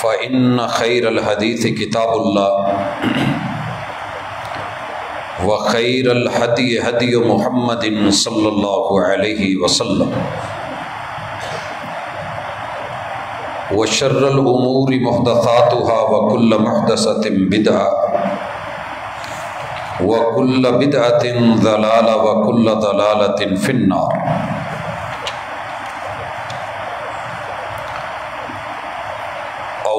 फ़िन खैर अलहदीत किताबुल्ला व खैर अलहदी हदी महमद सल्ला वसलम व शर्रमूर महदसातहा वकुल्ल महदसतिम बिदा वकुल्ल बिदातिन दलाल वकुल्ल दलालतिन फ़िन्नार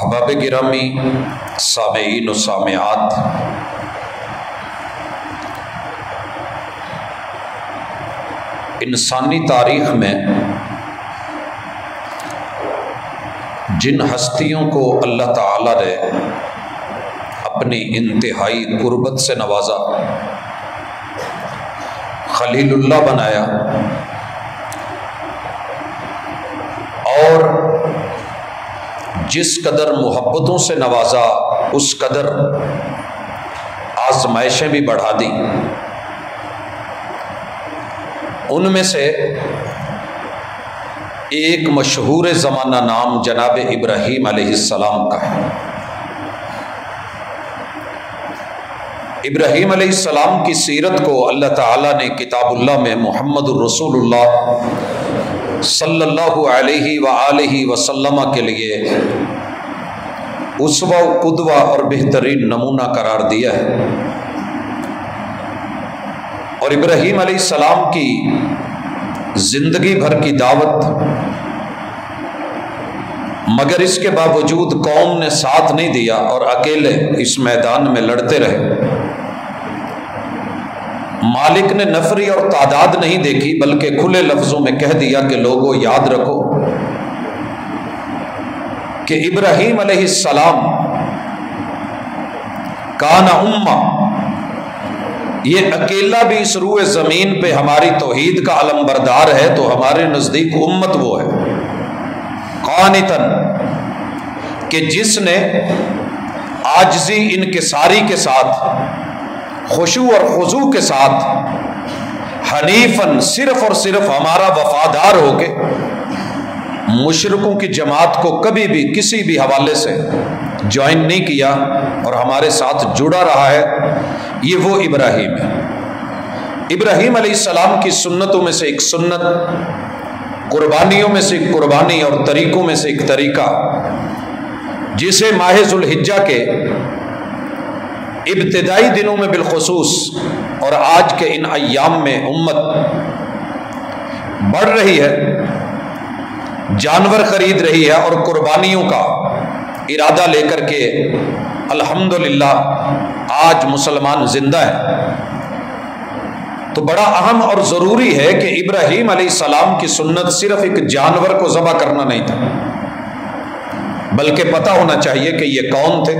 अहबाब गिरामी सामीन सामयात इंसानी तारीख में जिन हस्तियों को अल्लाह ताला ने अपनी इंतहाई गुर्बत से नवाजा, खलीलुल्लाह बनाया और जिस कदर मोहब्बतों से नवाजा, उस कदर आजमाइशें भी बढ़ा दी। उनमें से एक मशहूर ज़माना नाम जनाब इब्राहीम अलैहिस्सलाम का है। इब्राहीम अलैहिस्सलाम की सीरत को अल्लाह ताला ने किताबुल्लाह में मोहम्मद रसूलुल्लाह सल्लल्लाहु अलैहि व आलिहि वसल्लम के लिए उसवा कुदवा और बेहतरीन नमूना करार दिया है। और इब्राहीम सलाम की ज़िंदगी भर की दावत, मगर इसके बावजूद कौम ने साथ नहीं दिया और अकेले इस मैदान में लड़ते रहे। मालिक ने नफरी और तादाद नहीं देखी, बल्कि खुले लफ्जों में कह दिया कि लोगों, याद रखो कि इब्राहीम सलाम काना उम्मा ये अकेला भी इस रूए ज़मीन पे हमारी तोहीद का अलम बरदार है तो हमारे नज़दीक उम्मत वो है। कानितन, कि जिसने आजजी इनकसारी के साथ, खुशू और खुजू के साथ, हनीफन सिर्फ़ और सिर्फ़ हमारा वफादार होके, मुशरकों की जमात को कभी भी किसी भी हवाले से ज्वाइन नहीं किया और हमारे साथ जुड़ा रहा है ये वो इब्राहिम है। इब्राहिम सलाम की सुन्नतों में से एक सुन्नत, कुर्बानियों में से एक कुर्बानी और तरीकों में से एक तरीका, जिसे माहिजुलहिजा के इब्तदाई दिनों में बिलखसूस और आज के इन अयाम में उम्मत बढ़ रही है, जानवर खरीद रही है और कुर्बानियों का इरादा लेकर के अल्हम्दुलिल्लाह आज मुसलमान ज़िंदा है। तो बड़ा अहम और ज़रूरी है कि इब्राहीम सलाम की सुन्नत सिर्फ़ एक जानवर को ज़बा करना नहीं था, बल्कि पता होना चाहिए कि ये कौन थे।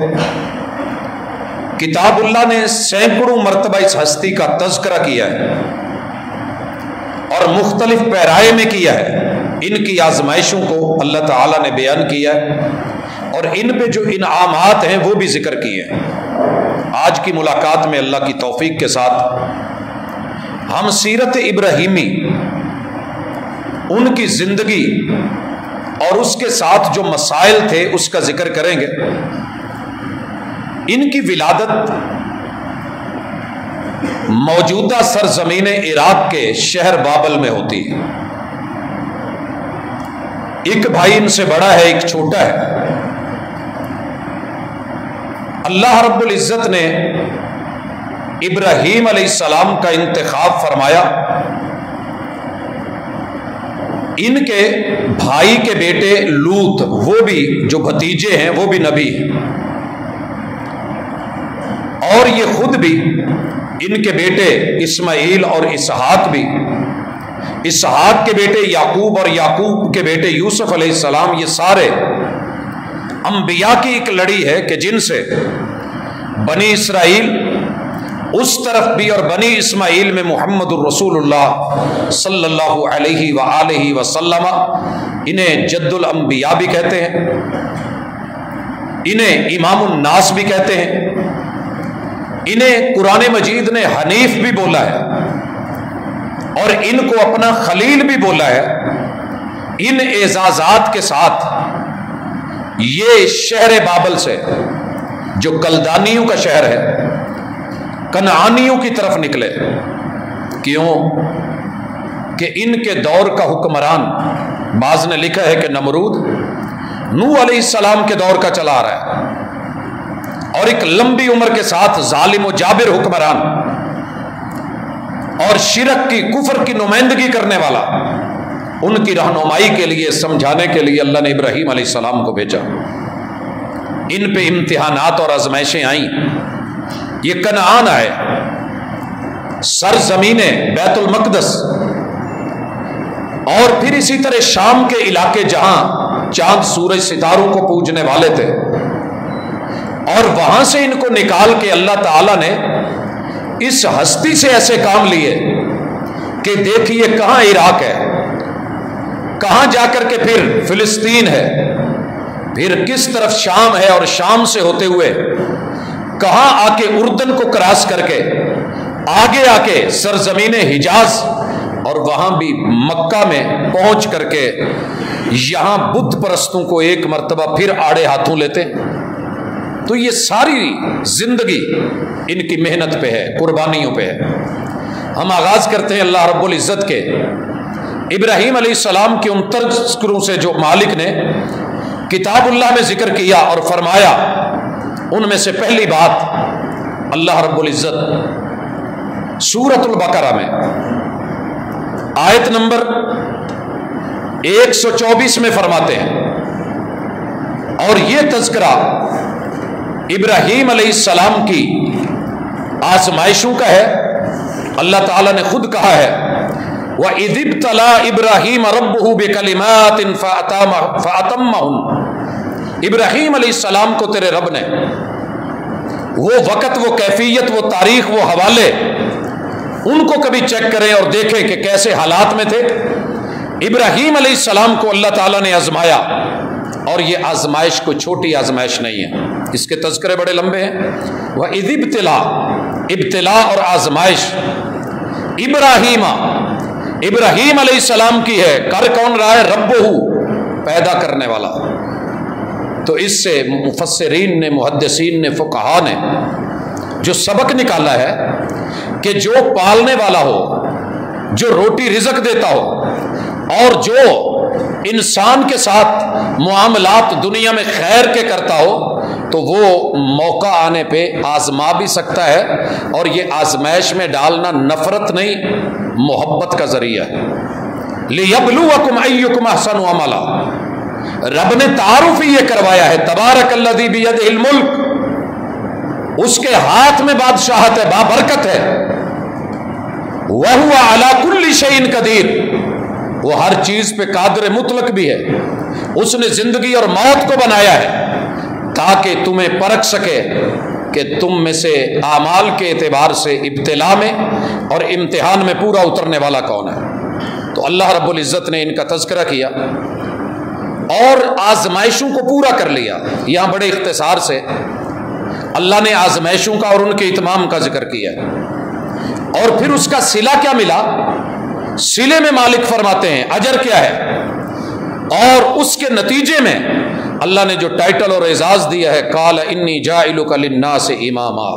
किताबुल्ला ने सैकड़ों मरतबा इस हस्ती का तस्करा किया है और मुख्तलिफ़ पैराए में किया है। इनकी आजमाइशों को अल्लाह ताला ने बयान किया है और इन पे जो इनामात हैं वो भी ज़िक्र किए हैं। आज की मुलाकात में अल्लाह की तौफीक के साथ हम सीरत इब्राहिमी, उनकी ज़िंदगी और उसके साथ जो मसाइल थे उसका ज़िक्र करेंगे। इनकी विलादत, मौजूदा सरजमीन इराक के शहर बाबल में होती है। एक भाई इनसे बड़ा है, एक छोटा है। अल्लाह रब्बुल इज़्ज़त ने इब्राहीम सलाम का इंतखब फरमाया। इनके भाई के बेटे लूत, वो भी जो भतीजे हैं, वो भी नबी हैं। और ये खुद भी, इनके बेटे इस्माइल और इसहाक भी। इसहाक के बेटे याकूब और याकूब के बेटे यूसुफ सलाम, ये सारे अंबिया की एक लड़ी है कि जिनसे बनी इसराइल, उस तरफ़ भी और बनी इस्माइल में मोहम्मद रसूलुल्लाह इन्हें जद्दुल अंबिया भी कहते हैं, इन्हें इमामुन नास भी कहते हैं, इन्हें कुरान मजीद ने हनीफ भी बोला है, और इनको अपना खलील भी बोला है, इन एजाजात के साथ ये शहर बाबल से, जो कलदानियों का शहर है, कनानियों की तरफ़ निकले। क्यों? कि इनके दौर का हुक्मरान, बाज ने लिखा है कि नमरूद नू सलाम के दौर का चला रहा है। और एक लंबी उम्र के साथ जालिम जाबिर हुक्मरान और शिरक की, कुफर की नुमाइंदगी करने वाला उनकी रहनुमाई के लिए, समझाने के लिए अल्लाह ने इब्राहिम सलाम को भेजा। इन पे इम्तिहानात और आजमाइशें आई। ये कनान आए। सर जमीने बैतुल मकदस। और फिर इसी तरह शाम के इलाके जहाँ चाँद सूरज सितारों को पूजने वाले थे, और वहाँ से इनको निकाल के अल्लाह ताला ने इस हस्ती से ऐसे काम लिए कि देखिए कहाँ इराक है। कहाँ जाकर के फिर फिलिस्तीन है? फिर किस तरफ़ शाम है और शाम से होते हुए? कहाँ आके उर्दन को क्रॉस करके? आगे आके सरजमीन हिजाज और वहाँ भी मक्का में पहुँच करके यहाँ बुद्ध परस्तों को एक मरतबा फिर आड़े हाथों लेते तो ये सारी ज़िंदगी इनकी मेहनत पे है, कुर्बानियों पे है। हम आगाज़ करते हैं अल्लाह रब्बुल इज़्ज़त के। इब्राहिम सलाम के उन तस्करों से जो मालिक ने किताबुल्लाह में ज़िक्र किया और फरमाया, उनमें से पहली बात अल्लाह रब्बुल इज़्ज़त सूरतुल बकरा में। आयत नंबर 124 में फरमाते हैं, और यह तस्करा इब्राहिम सलाम की आजमाइशों का है। अल्लाह ताला ने खुद कहा है तला इब्राहिम रबू इब्राहिम सलाम को तेरे रब ने वो वक़्त, वो कैफियत, वो तारीख, वो हवाले, उनको कभी चेक करें और देखें कि कैसे हालात में थे। इब्राहिम सलाम को अल्लाह ताला ने आजमाया, और ये आजमाइश कोई छोटी आजमाइश नहीं है। इसके तस्करे बड़े लंबे हैं। वह इद इब्तला इब्तला और आजमाइश। इब्राहिमा इब्राहिम सलाम की है, कर कौन रहा है? रब पैदा करने वाला तो इससे मुफसरीन ने मुहदसिन ने, फ़ुकहा ने, जो सबक निकाला है कि जो पालने वाला हो, जो रोटी रिजक देता हो, और जो इंसान के साथ मामलात दुनिया में खैर के करता हो तो वो मौका आने पे आजमा भी सकता है और ये आजमाइश में डालना नफरत नहीं, मोहब्बत का ज़रिया है। अमला। रब ने तारुफ ही ये करवाया है तबारक मुल्क। उसके हाथ में बादशाहत है, बाबरकत है। वह हुआ अला कुल्ली शईन कदीर। वो हर चीज़ पे कादर मुतलक भी है। उसने ज़िंदगी और मौत को बनाया है। ताकि तुम्हें परख सके कि तुम में से आमाल के एतबार से इब्तला में और इम्तिहान में पूरा उतरने वाला कौन है। तो अल्लाह रब्बुल इज़्ज़त ने इनका तस्करा किया और आजमाइशों को पूरा कर लिया यहाँ बड़े इख्तसार से। अल्लाह ने आजमाइशों का और उनके इतमाम का ज़िक्र किया। और फिर उसका सिला क्या मिला? सिले में मालिक फरमाते हैं, अजर क्या है? और उसके नतीजे में अल्लाह ने जो टाइटल और एजाज दिया है, काल इन्नी जाइलुकलिन्ना से इमामा।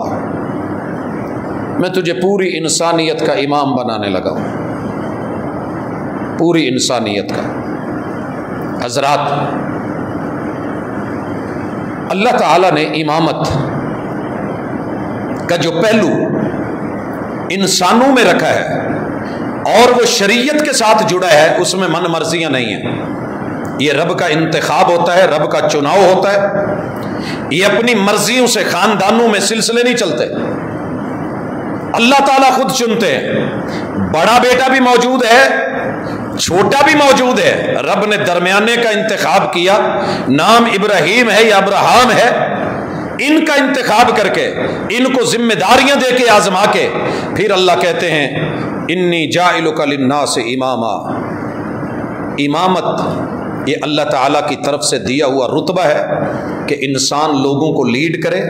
मैं तुझे पूरी इंसानियत का इमाम बनाने लगा हूँ। पूरी इंसानियत का। हजरात, अल्लाह ताला ने इमामत का जो पहलू इंसानों में रखा है और वो शरीयत के साथ जुड़ा है, उसमें मन मर्जियाँ नहीं है। ये रब का इंतखब होता है, रब का चुनाव होता है। ये अपनी मर्जियों से, खानदानों में सिलसिले नहीं चलते। अल्लाह ताला खुद चुनते हैं। बड़ा बेटा भी मौजूद है, छोटा भी मौजूद है। रब ने दरमियाने का इंतखब किया। नाम इब्राहिम है या अब्राहम है, इनका इंतखब करके, इनको जिम्मेदारियाँ दे के आजमा के, फिर अल्लाह कहते हैं, इन्नी जाइलुकलिन्ना से इमामा। इमामत ये अल्लाह ताला की तरफ़ से दिया हुआ रुतबा है कि इंसान लोगों को लीड करे,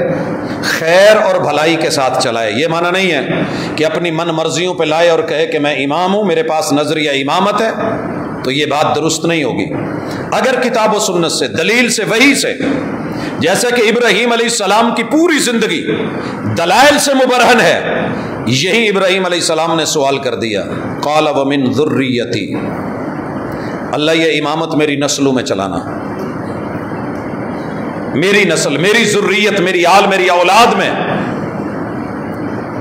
खैर और भलाई के साथ चलाए। ये माना नहीं है कि अपनी मन मर्जियों पे लाए और कहे कि मैं इमाम हूँ, मेरे पास नज़रिया इमामत है तो ये बात दुरुस्त नहीं होगी। अगर किताब व सुन्नत से, दलील से, वही से, जैसे कि इब्राहिम सलाम की पूरी ज़िंदगी दलाइल से मुबरहन है, यही इब्राहिम सलाम ने सवाल कर दिया, कौल वमिन जुर्रियती। अल्लाह, ये इमामत मेरी नस्लों में चलाना। मेरी नस्ल, मेरी जुर्रियत, मेरी आल, मेरी औलाद में।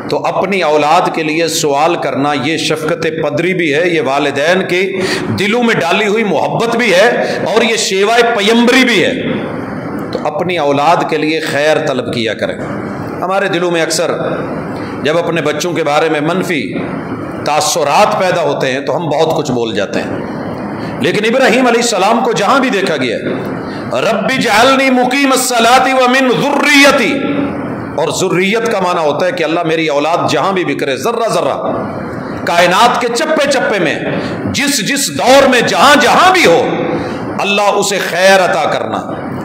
तो अपनी औलाद के लिए सवाल करना, ये शफकत पदरी भी है, ये वालदेन के दिलों में डाली हुई मोहब्बत भी है, और ये शेवाए पयम्बरी भी है। तो अपनी औलाद के लिए खैर तलब किया करें। हमारे दिलों में अक्सर, जब अपने बच्चों के बारे में मनफी तासरात पैदा होते हैं तो हम बहुत कुछ बोल जाते हैं। लेकिन इब्राहिम सलाम को जहाँ भी देखा गया, रब्बी जालनी मुकीम सलाती व मिन जुर्रियती। और जुर्रियत का माना होता है कि अल्लाह मेरी औलाद जहाँ भी बिखरे, जर्रा जर्रा, कायनात के चप्पे चप्पे में, जिस जिस दौर में जहाँ जहाँ भी हो, अल्लाह उसे खैर अता करना।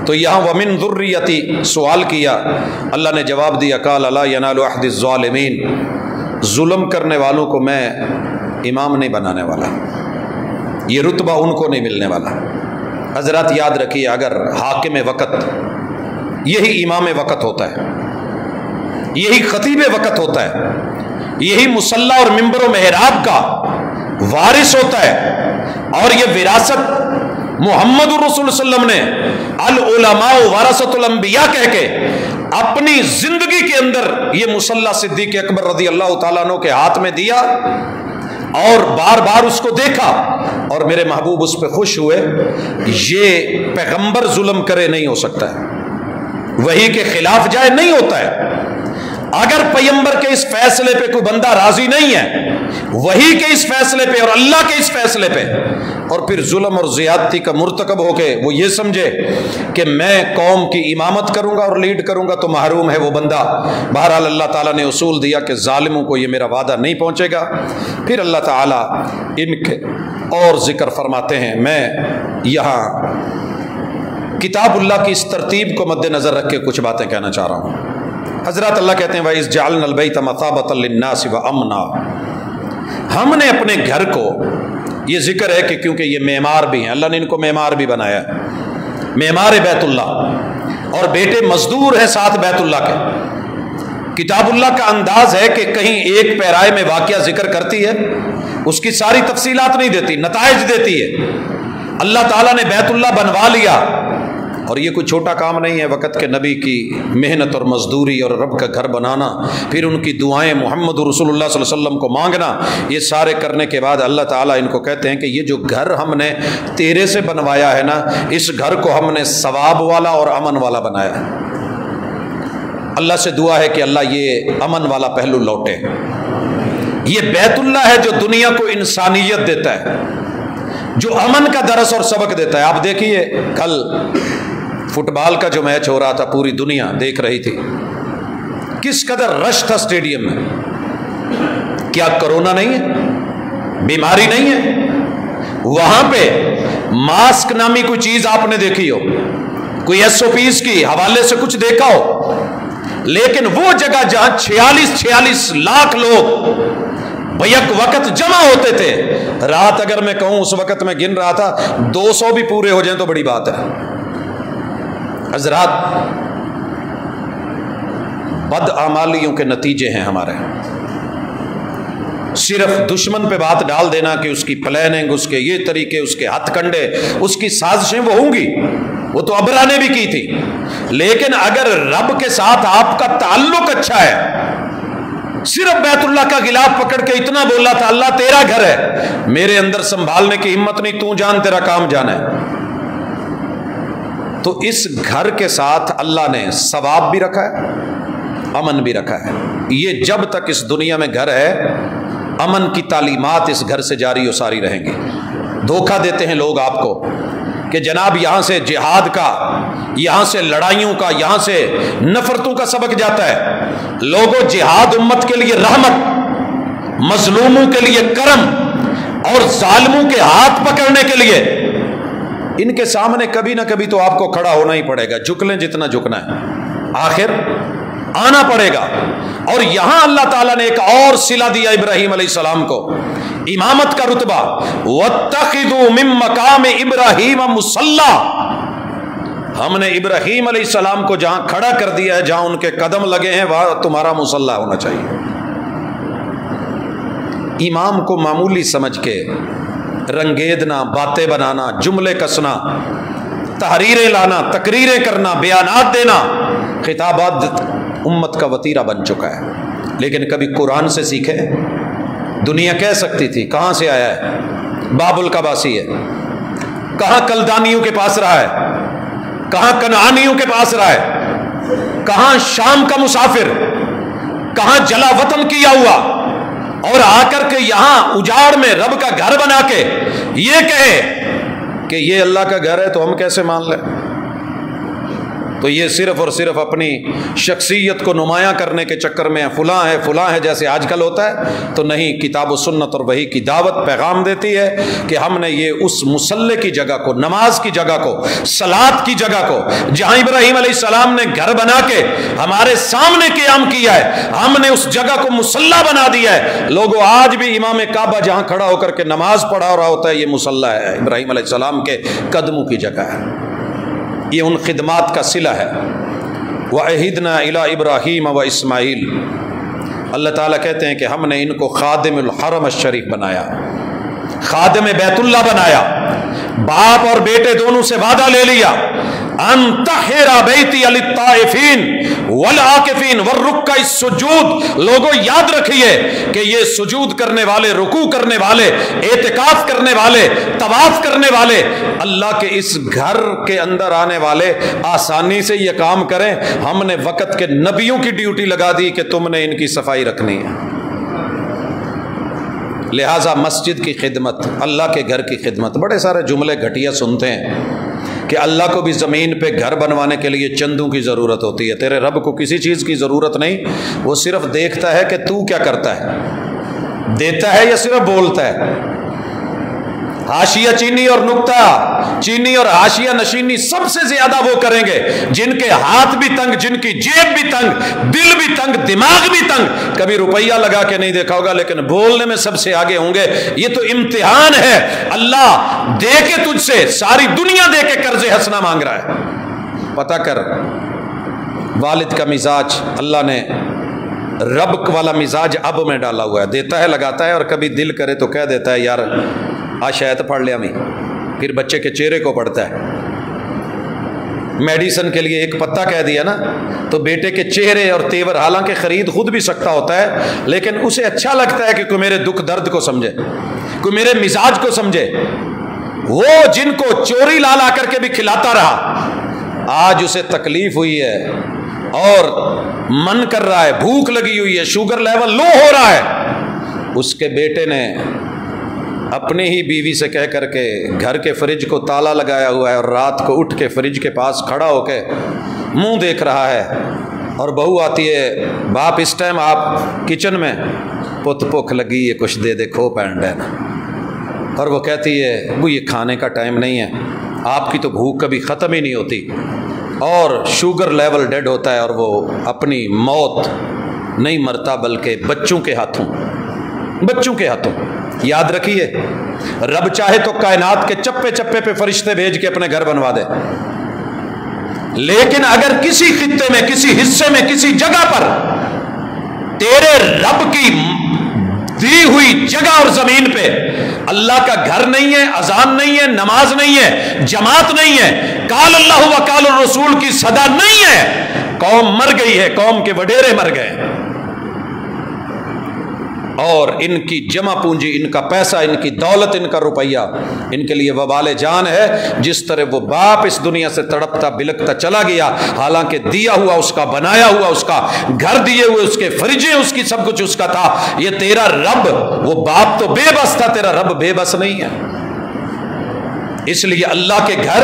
तो यहाँ वमिन दुर्रियती सवाल किया, अल्लाह ने जवाब दिया, काल अलामीन जुल्म करने वालों को मैं इमाम नहीं बनाने वाला। ये रुतबा उनको नहीं मिलने वाला। हज़रत याद रखिए, अगर हाकिम वक़्त, यही इमाम वक़्त होता है, यही खतीब वक़्त होता है, यही मुसल्ला और मिम्बर महराब का वारिस होता है, और यह विरासत मोहम्मद रसुल्लम ने अलमा वारसतुलम्बिया कह के अपनी ज़िंदगी के अंदर ये मुसल्ला सिद्दीक अकबर रदी अल्लाह तु के हाथ में दिया और बार बार उसको देखा। और मेरे महबूब उस पर खुश हुए, ये पैगंबर जुल्म करे नहीं हो सकता है। वही के खिलाफ जाए नहीं होता है। अगर पैगंबर के इस फैसले पे कोई बंदा राज़ी नहीं है, वही के इस फैसले पे और अल्लाह के इस फैसले पे, और फिर जुल्म और ज्यादती का मुरतकब होके वो ये समझे कि मैं कौम की इमामत करूँगा और लीड करूँगा तो महरूम है वो बंदा। बहरहाल अल्लाह ताला ने उसूल दिया कि ालिमों को ये मेरा वादा नहीं पहुंचेगा। फिर अल्लाह ताला इनके और ज़िक्र फरमाते हैं। मैं यहाँ किताबुल्ला की इस तरतीब को मद्देनज़र रख के कुछ बातें कहना चाह रहा हूँ। हज़रत अल्लाह कहते हैं वाइस जाल नलबई तमताबतलन्नास व अमना। हमने अपने घर को, ये ज़िक्र है कि क्योंकि ये मेमार भी हैं, अल्लाह ने इनको मेमार भी बनाया मेमार बैतुल्ला, और बेटे मजदूर हैं साथ बैतुल्ला के। किताबुल्ला का अंदाज है कि कहीं एक पैराए में वाक़ ज़िक्र करती है, उसकी सारी तफसीलात नहीं देती नतज देती है। अल्लाह ताला ने बैतुल्ला बनवा लिया और ये कोई छोटा काम नहीं है वक़्त के नबी की मेहनत और मजदूरी और रब का घर बनाना, फिर उनकी दुआएँ मोहम्मद रसूलुल्लाह सल्लल्लाहु अलैहि वसल्लम को मांगना, ये सारे करने के बाद अल्लाह ताला इनको कहते हैं कि ये जो घर हमने तेरे से बनवाया है ना, इस घर को हमने सवाब वाला और अमन वाला बनाया। अल्लाह से दुआ है कि अल्लाह ये अमन वाला पहलू लौटे। ये बैतुल्ला है जो दुनिया को इंसानियत देता है, जो अमन का दरस और सबक देता है। आप देखिए, कल फुटबॉल का जो मैच हो रहा था, पूरी दुनिया देख रही थी। किस कदर रश था स्टेडियम में। क्या कोरोना नहीं है? बीमारी नहीं है? वहाँ पे मास्क नामी कोई चीज़ आपने देखी हो? कोई एसओपीज की हवाले से कुछ देखा हो? लेकिन वो जगह जहाँ छियालीस छियालीस लाख लोग भयक वक्त जमा होते थे, रात अगर मैं कहूँ उस वक्त में गिन रहा था 200 भी पूरे हो जाए तो बड़ी बात है। हजरात, बद आमालियों के नतीजे हैं हमारे। सिर्फ़ दुश्मन पे बात डाल देना कि उसकी प्लानिंग उसके ये तरीके, उसके हथकंडे, उसकी साजिशें वो होंगी। वो तो अबरा ने भी की थी। लेकिन अगर रब के साथ आपका ताल्लुक अच्छा है, सिर्फ़ बैतुल्लाह का गिलाफ पकड़ के इतना बोला था, अल्लाह तेरा घर है। मेरे अंदर संभालने की हिम्मत नहीं, तू जान तेरा काम जाना तो इस घर के साथ अल्लाह ने सवाब भी रखा है, अमन भी रखा है। ये जब तक इस दुनिया में घर है, अमन की तालीमत इस घर से जारी और सारी रहेंगी। धोखा देते हैं लोग आपको कि जनाब यहाँ से जिहाद का, यहाँ से लड़ाइयों का, यहाँ से नफरतों का सबक जाता है। लोगों, जिहाद उम्मत के लिए रहमत, मजलूमों के लिए करम और जालमों के हाथ पकड़ने के लिए इनके सामने कभी ना कभी तो आपको खड़ा होना ही पड़ेगा। झुक लें जितना झुकना है। आखिर आना पड़ेगा। और यहाँ अल्लाह ताला ने एक और सिला दिया इब्राहिम सलाम को। इमामत का रुतबा वतखिदु मिम मकाम इब्राहिम मुसल्ला। हमने इब्राहिम सलाम को जहाँ खड़ा कर दिया है, जहाँ उनके कदम लगे हैं, वहाँ तुम्हारा मुसल्ला होना चाहिए। इमाम को मामूली समझ के रंगेदना बातें बनाना, जुमले कसना, तहरीरें लाना, तकरीरें करना, बयानात देना, खिताबात उम्मत का वतीरा बन चुका है। लेकिन कभी कुरान से सीखे? दुनिया कह सकती थी, कहाँ से आया है? बाबुल का बासी है। कहाँ कलदानियों के पास रहा है? कहाँ कनानियों के पास रहा है? कहाँ शाम का मुसाफिर? कहाँ जला वतन किया हुआ? और आकर के यहाँ उजाड़ में रब का घर बना के ये कहे कि ये अल्लाह का घर है तो हम कैसे मान लें? तो ये सिर्फ़ और सिर्फ़ अपनी शख्सियत को नुमाया करने के चक्कर में फुला है फुला है जैसे आजकल होता है तो नहीं, किताब सुन्नत और वही की दावत पैगाम देती है कि हमने ये उस मुसल्ले की जगह को, नमाज़ की जगह को, सलाद की जगह को, जहाँ इब्राहिम सलाम ने घर बना के हमारे सामने क्याम किया है, हमने उस जगह को मुसल्ला बना दिया है। लोगों, आज भी इमाम काबा जहाँ खड़ा होकर के नमाज़ पढ़ा रहा होता है, ये मुसल्ला है, इब्राहिम सलाम के कदमों की जगह है। ये उन खदमात का सिला है। व अहिदना इला इब्राहीम व इसमाइल। अल्लाह ताला कहते हैं कि हमने इनको खादिम हरम शरीफ बनाया, खादिम बैतुल्ला बनाया, बाप और बेटे दोनों से वादा ले लिया। लोगों, याद रखिए कि ये सुजूद करने वाले, रुकू करने वाले एहतिकाफ करने वाले, तवाफ करने वाले, अल्लाह के इस घर के अंदर आने वाले, आसानी से ये काम करें। हमने वक़्त के नबियों की ड्यूटी लगा दी कि तुमने इनकी सफ़ाई रखनी है। लिहाजा मस्जिद की खिदमत, अल्लाह के घर की खिदमत। बड़े सारे जुमले घटिया सुनते हैं। कि अल्लाह को भी ज़मीन पे घर बनवाने के लिए चंदों की ज़रूरत होती है। तेरे रब को किसी चीज़ की ज़रूरत नहीं। वो सिर्फ़ देखता है कि तू क्या करता है। देता है या सिर्फ़ बोलता है? हाशिया, चीनी और नुकता, चीनी और हाशिया, नशीनी, सबसे ज़्यादा वो करेंगे, जिनके हाथ भी तंग, जिनकी जेब भी तंग, दिल भी तंग, दिमाग भी तंग। कभी रुपया लगा के नहीं देखा होगा, लेकिन बोलने में सबसे आगे होंगे, ये तो इम्तिहान है। अल्लाह दे के तुझसे, सारी दुनिया दे के कर्जे हंसना मांग रहा है। पता कर, वालिद का मिजाज, अल्लाह ने रब वाला मिजाज अब में डाला हुआ है। देता है, लगाता है, और कभी दिल करे तो कह देता है, यार आज शायद पढ़ लिया मैं फिर बच्चे के चेहरे को पढ़ता है। मेडिसन के लिए एक पत्ता कह दिया ना तो बेटे के चेहरे और तेवर, हालाँकि खरीद खुद भी सकता होता है, लेकिन उसे अच्छा लगता है कि कोई मेरे दुख दर्द को समझे, कोई मेरे मिजाज को समझे। वो जिनको चोरी ला ला करके भी खिलाता रहा, आज उसे तकलीफ़ हुई है और मन कर रहा है, भूख लगी हुई है, शुगर लेवल लो हो रहा है। उसके बेटे ने अपनी ही बीवी से कह करके घर के फ्रिज को ताला लगाया हुआ है और रात को उठ के फ्रिज के पास खड़ा होके मुँह देख रहा है। और बहू आती है, बाप, इस टाइम आप किचन में? पुत, भुख लगी है, कुछ दे दे, खो पैंड है और वो कहती है, वो ये खाने का टाइम नहीं है। आपकी तो भूख कभी ख़त्म ही नहीं होती। और शुगर लेवल डेड होता है और वो अपनी मौत नहीं मरता, बल्कि बच्चों के हाथों, बच्चों के हाथों। याद रखिए, रब चाहे तो कायनात के चप्पे चप्पे पे फरिश्ते भेज के अपने घर बनवा दे। लेकिन अगर किसी खत्ते में, किसी हिस्से में, किसी जगह पर तेरे रब की दी हुई जगह और ज़मीन पे अल्लाह का घर नहीं है, अजान नहीं है, नमाज़ नहीं है, जमात नहीं है, काल अल्लाह व काल रसूल की सदा नहीं है, कौम मर गई है, कौम के वडेरे मर गए और इनकी जमा पूंजी, इनका पैसा, इनकी दौलत, इनका रुपया, इनके लिए वबाल जान है, जिस तरह वो बाप इस दुनिया से तड़पता बिलकता चला गया, हालाँकि दिया हुआ उसका, बनाया हुआ उसका, घर दिए हुए उसके, फ्रिजे उसकी, सब कुछ उसका था। ये तेरा रब, वो बाप तो बेबस था, तेरा रब बेबस नहीं है। इसलिए अल्लाह के घर,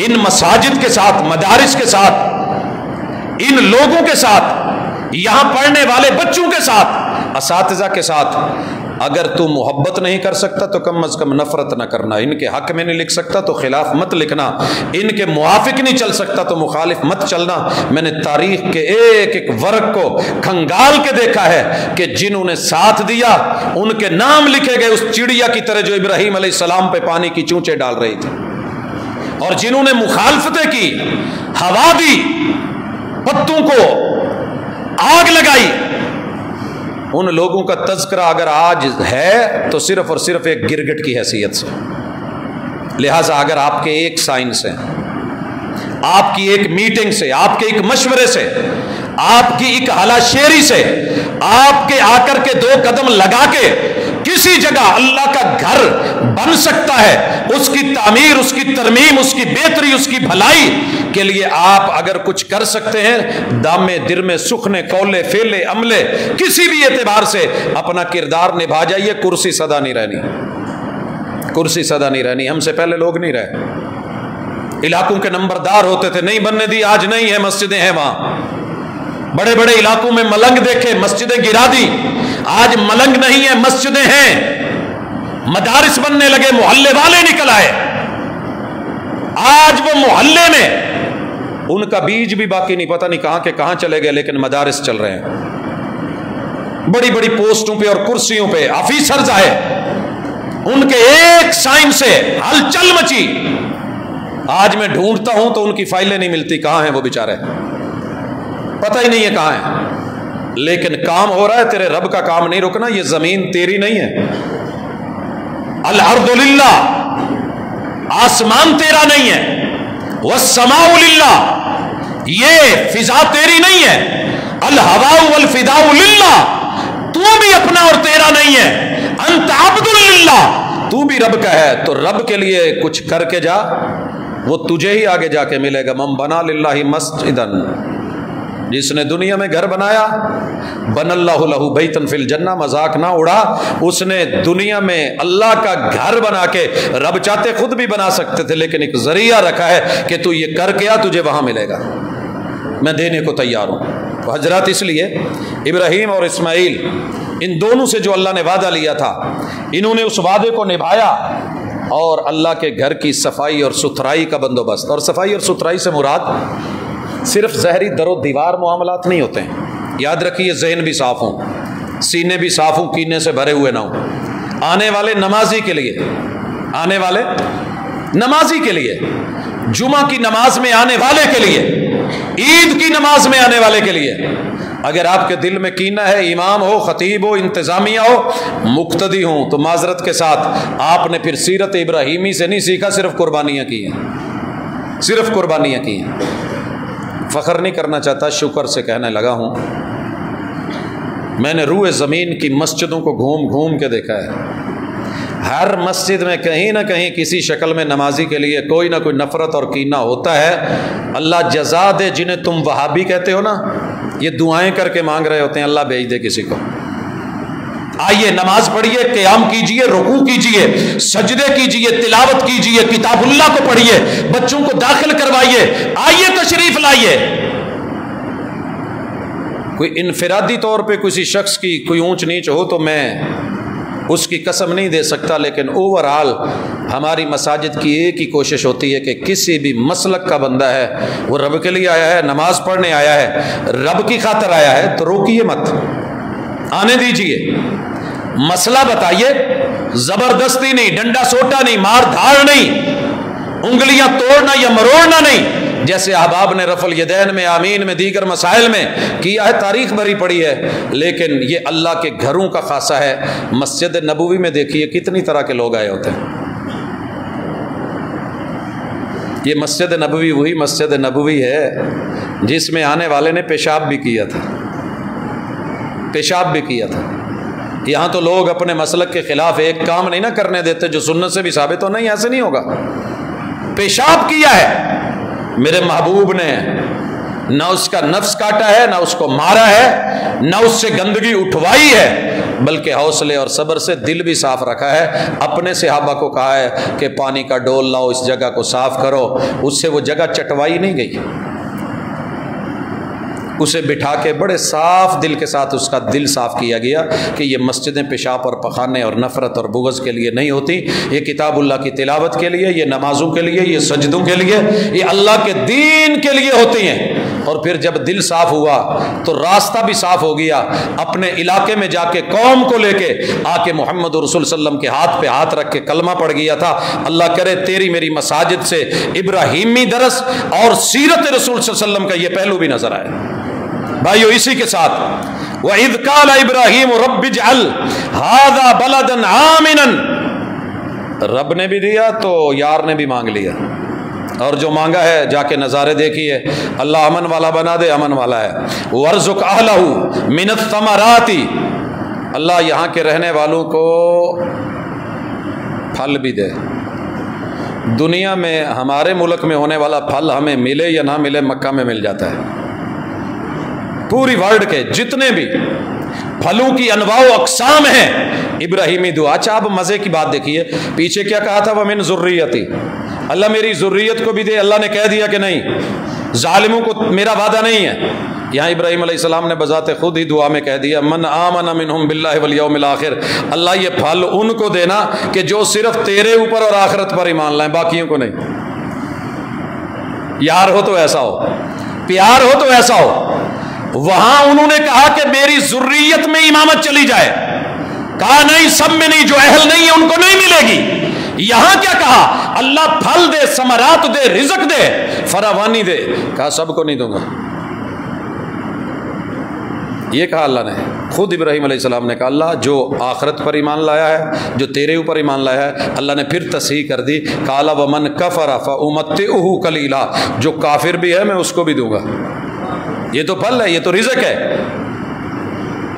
इन मसाजिद के साथ, मदारिस के साथ, इन लोगों के साथ, यहाँ पढ़ने वाले बच्चों के साथ इस के साथ, अगर तू मोहब्बत नहीं कर सकता तो कम अज़ कम नफरत ना करना। इनके हक में नहीं लिख सकता तो खिलाफ मत लिखना। इनके मुआफिक नहीं चल सकता तो मुखालिफ मत चलना। मैंने तारीख के एक एक वर्ग को खंगाल के देखा है कि जिन्होंने साथ दिया, उनके नाम लिखे गए उस चिड़िया की तरह जो इब्राहिम सलाम पे पानी की चूचे डाल रही थी। और जिन्होंने मुखालफतें की, हवा दी, पत्तों को आग लगाई उन लोगों का तस्करा अगर आज है तो सिर्फ़ और सिर्फ़ एक गिरगट की हैसियत से। लिहाजा अगर आपके एक साइन से, आपकी एक मीटिंग से, आपके एक मशवरे से, आपकी एक हलाशेरी से, आपके आकर के दो कदम लगा के किसी जगह अल्लाह का घर बन सकता है। उसकी तामीर, उसकी तरमीम, उसकी बेहतरी, उसकी भलाई के लिए आप अगर कुछ कर सकते हैं, दामे दिर में, सुखने, कौले, फेले, अमले, किसी भी एतबार से अपना किरदार निभा जाइए, कुर्सी सदा नहीं रहनी। कुर्सी सदा नहीं रहनी, हमसे पहले लोग नहीं रहे। इलाकों के नंबरदार होते थे, नहीं बनने दी, आज नहीं है, मस्जिदें हैं वहाँ। बड़े बड़े इलाकों में मलंग देखे, मस्जिदें गिरा दी। आज मलंग नहीं है, मस्जिदें हैं। मदारिस बनने लगे, मोहल्ले वाले निकल आए। आज वो मोहल्ले में, उनका बीज भी बाकी नहीं, पता नहीं कहाँ के कहाँ चले गए, लेकिन मदारिस चल रहे हैं। बड़ी बड़ी पोस्टों पे और कुर्सियों पे ऑफिसर आए उनके एक साइन से हलचल मची। आज मैं ढूंढता हूँ तो उनकी फाइलें नहीं मिलती, कहाँ हैं वो बेचारे? पता ही नहीं है कहाँ है। लेकिन काम हो रहा है, तेरे रब का काम नहीं रुकना, ये ज़मीन तेरी नहीं है। अलहरदुल्ला आसमान तेरा नहीं है। वह समाउल्ला ये फिजा तेरी नहीं है। अल हवाउल फिदाउल्ला तू भी अपना और तेरा नहीं है। अंत अब्दुल्ला तू भी रब का है तो रब के लिए कुछ करके जा। वो तुझे ही आगे जाके मिलेगा। मम बना लिल्ला मस्जिदन। जिसने दुनिया में घर बनाया बन अल्लाह बैतन फिल जन्ना, मज़ाक ना उड़ा, उसने दुनिया में अल्लाह का घर बना के रब चाहते खुद भी बना सकते थे, लेकिन एक ज़रिया रखा है कि तू ये कर के आ, तुझे वहाँ मिलेगा। मैं देने को तैयार हूँ। तो हज़रत इसलिए इब्राहिम और इस्माइल, इन दोनों से जो अल्लाह ने वादा लिया था, इन्होंने उस वादे को निभाया और अल्लाह के घर की सफ़ाई और सुथराई का बंदोबस्त। और सफ़ाई और सुथराई से मुराद सिर्फ़ जहरी दरो दीवार मामलात नहीं होते हैं। याद रखिए, जहन भी साफ़ हों, सीने भी साफ़ हों, कीने से भरे हुए ना हों। आने वाले नमाजी के लिए, आने वाले नमाजी के लिए जुमा की नमाज़ में आने वाले के लिए, ईद की नमाज़ में आने वाले के लिए, अगर आपके दिल में कीना है, इमाम हो, खतीब हो, इंतज़ामिया हो मुख्तदी हो तो माजरत के साथ आपने फिर सीरत इब्राहिमी से नहीं सीखा, सिर्फ़ कुर्बानियाँ की हैं। सिर्फ़ कुर्बानियाँ की हैं। फ़ख्र नहीं करना चाहता, शुक्र से कहने लगा हूँ, मैंने रूए ज़मीन की मस्जिदों को घूम घूम के देखा है। हर मस्जिद में कहीं ना कहीं किसी शक्ल में नमाजी के लिए कोई ना कोई नफ़रत और कीना होता है। अल्लाह जजा दे जिन्हें तुम वहाबी कहते हो ना, ये दुआएँ करके मांग रहे होते हैं, अल्लाह भेज दे किसी को। आइए नमाज़ पढ़िए, क्याम कीजिए, रुकू कीजिए, सजदे कीजिए, तिलावत कीजिए किताबुल्ला को पढ़िए, बच्चों को दाखिल करवाइए, आइए तशरीफ़ लाइए। कोई इनफरादी तौर पे किसी शख्स की कोई ऊंच नीच हो तो मैं उसकी कसम नहीं दे सकता, लेकिन ओवरऑल हमारी मसाजिद की एक ही कोशिश होती है कि किसी भी मसलक का बंदा है, वो रब के लिए आया है, नमाज़ पढ़ने आया है, रब की खातर आया है तो रोकिए मत। आने दीजिए। मसला बताइए। ज़बरदस्ती नहीं, डंडा सोटा नहीं, मार धार नहीं। उंगलियाँ तोड़ना या मरोड़ना नहीं। जैसे अहबाब ने रफल यदैन में, आमीन में, दीगर मसाइल में किया है, तारीख भरी पड़ी है। लेकिन ये अल्लाह के घरों का खासा है। मस्जिद नबूवी में देखिए, कितनी तरह के लोग आए होते हैं। ये मस्जिद नबवी, वही मस्जिद नबवी है, जिसमें आने वाले ने पेशाब भी किया था। पेशाब भी किया था। यहाँ तो लोग अपने मसलक के खिलाफ एक काम नहीं ना करने देते, जो सुनने से भी साबित हो। नहीं, ऐसे नहीं होगा। पेशाब किया है। मेरे महबूब ने न उसका नफ्स काटा है, ना उसको मारा है, न उससे गंदगी उठवाई है, बल्कि हौसले और सब्र से दिल भी साफ़ रखा है। अपने सहाबा को कहा है कि पानी का डोल लाओ, इस जगह को साफ़ करो। उससे वो जगह चटवाई नहीं गई। उसे बिठा के बड़े साफ़ दिल के साथ उसका दिल साफ़ किया गया कि ये मस्जिदें पेशाब और पखाने और नफ़रत और बुगज़ के लिए नहीं होती, ये किताबुल्लाह की तिलावत के लिए, ये नमाजों के लिए, ये सजदों के लिए, ये अल्लाह के दीन के लिए होती हैं। और फिर जब दिल साफ़ हुआ तो रास्ता भी साफ़ हो गया। अपने इलाके में जाके कौम को लेके आके मोहम्मद रसुल्लम के हाथ पे हाथ रख के कलमा पड़ गया था। अल्लाह करे, तेरी मेरी मसाजिद से इब्राहिमी दरस और सीरत रसूल का ये पहलू भी नज़र आए। भाइयों, इसी के साथ। वह इदकाल इब्राहिम रबिज अल हादा बलदन आमिन रब ने भी दिया तो यार ने भी मांग लिया। और जो मांगा है, जाके नज़ारे देखिए। अल्लाह अमन वाला बना दे, अमन वाला है। वर्जुक आहलहू मिनत तमराती अल्लाह यहाँ के रहने वालों को फल भी दे। दुनिया में, हमारे मुल्क में होने वाला फल हमें मिले या ना मिले, मक्का में मिल जाता है। पूरी वर्ल्ड के जितने भी फलों की अनवाओ अकसाम है, इब्राहिमी दुआ अच्छा आप मज़े की बात देखिए। पीछे क्या कहा था वह? मिन जुर्रियती। अल्लाह मेरी जुर्रियत को भी दे, अल्लाह ने कह दिया कि नहीं, जालिमों को मेरा वादा नहीं है। यहाँ इब्राहिम सलाम ने बजाते खुद ही दुआ में कह दिया, मन आमन मिन बिल्ला आखिर। अल्लाह ये फल उनको देना कि जो सिर्फ़ तेरे ऊपर और आखिरत पर ईमान लाए, बाकियों को नहीं। यार हो तो ऐसा हो, प्यार हो तो ऐसा हो वहाँ उन्होंने कहा कि मेरी जुर्रियत में इमामत चली जाए। कहा, नहीं, सब में नहीं, जो अहल नहीं है, उनको नहीं मिलेगी। यहाँ क्या कहा? अल्लाह फल दे, समरात दे, रिजक दे, फरावानी दे। कहा, सबको नहीं दूँगा। ये कहा अल्लाह ने। खुद इब्राहिम सलाम ने कहा, अल्लाह, जो आखरत पर ईमान लाया है, जो तेरे ऊपर ईमान लाया है, अल्लाह ने फिर तसी कर दी। काला वमन कफरा फ़ुमत कलीला, जो काफिर भी है, मैं उसको भी दूँगा। ये तो फल है, ये तो रिजक है।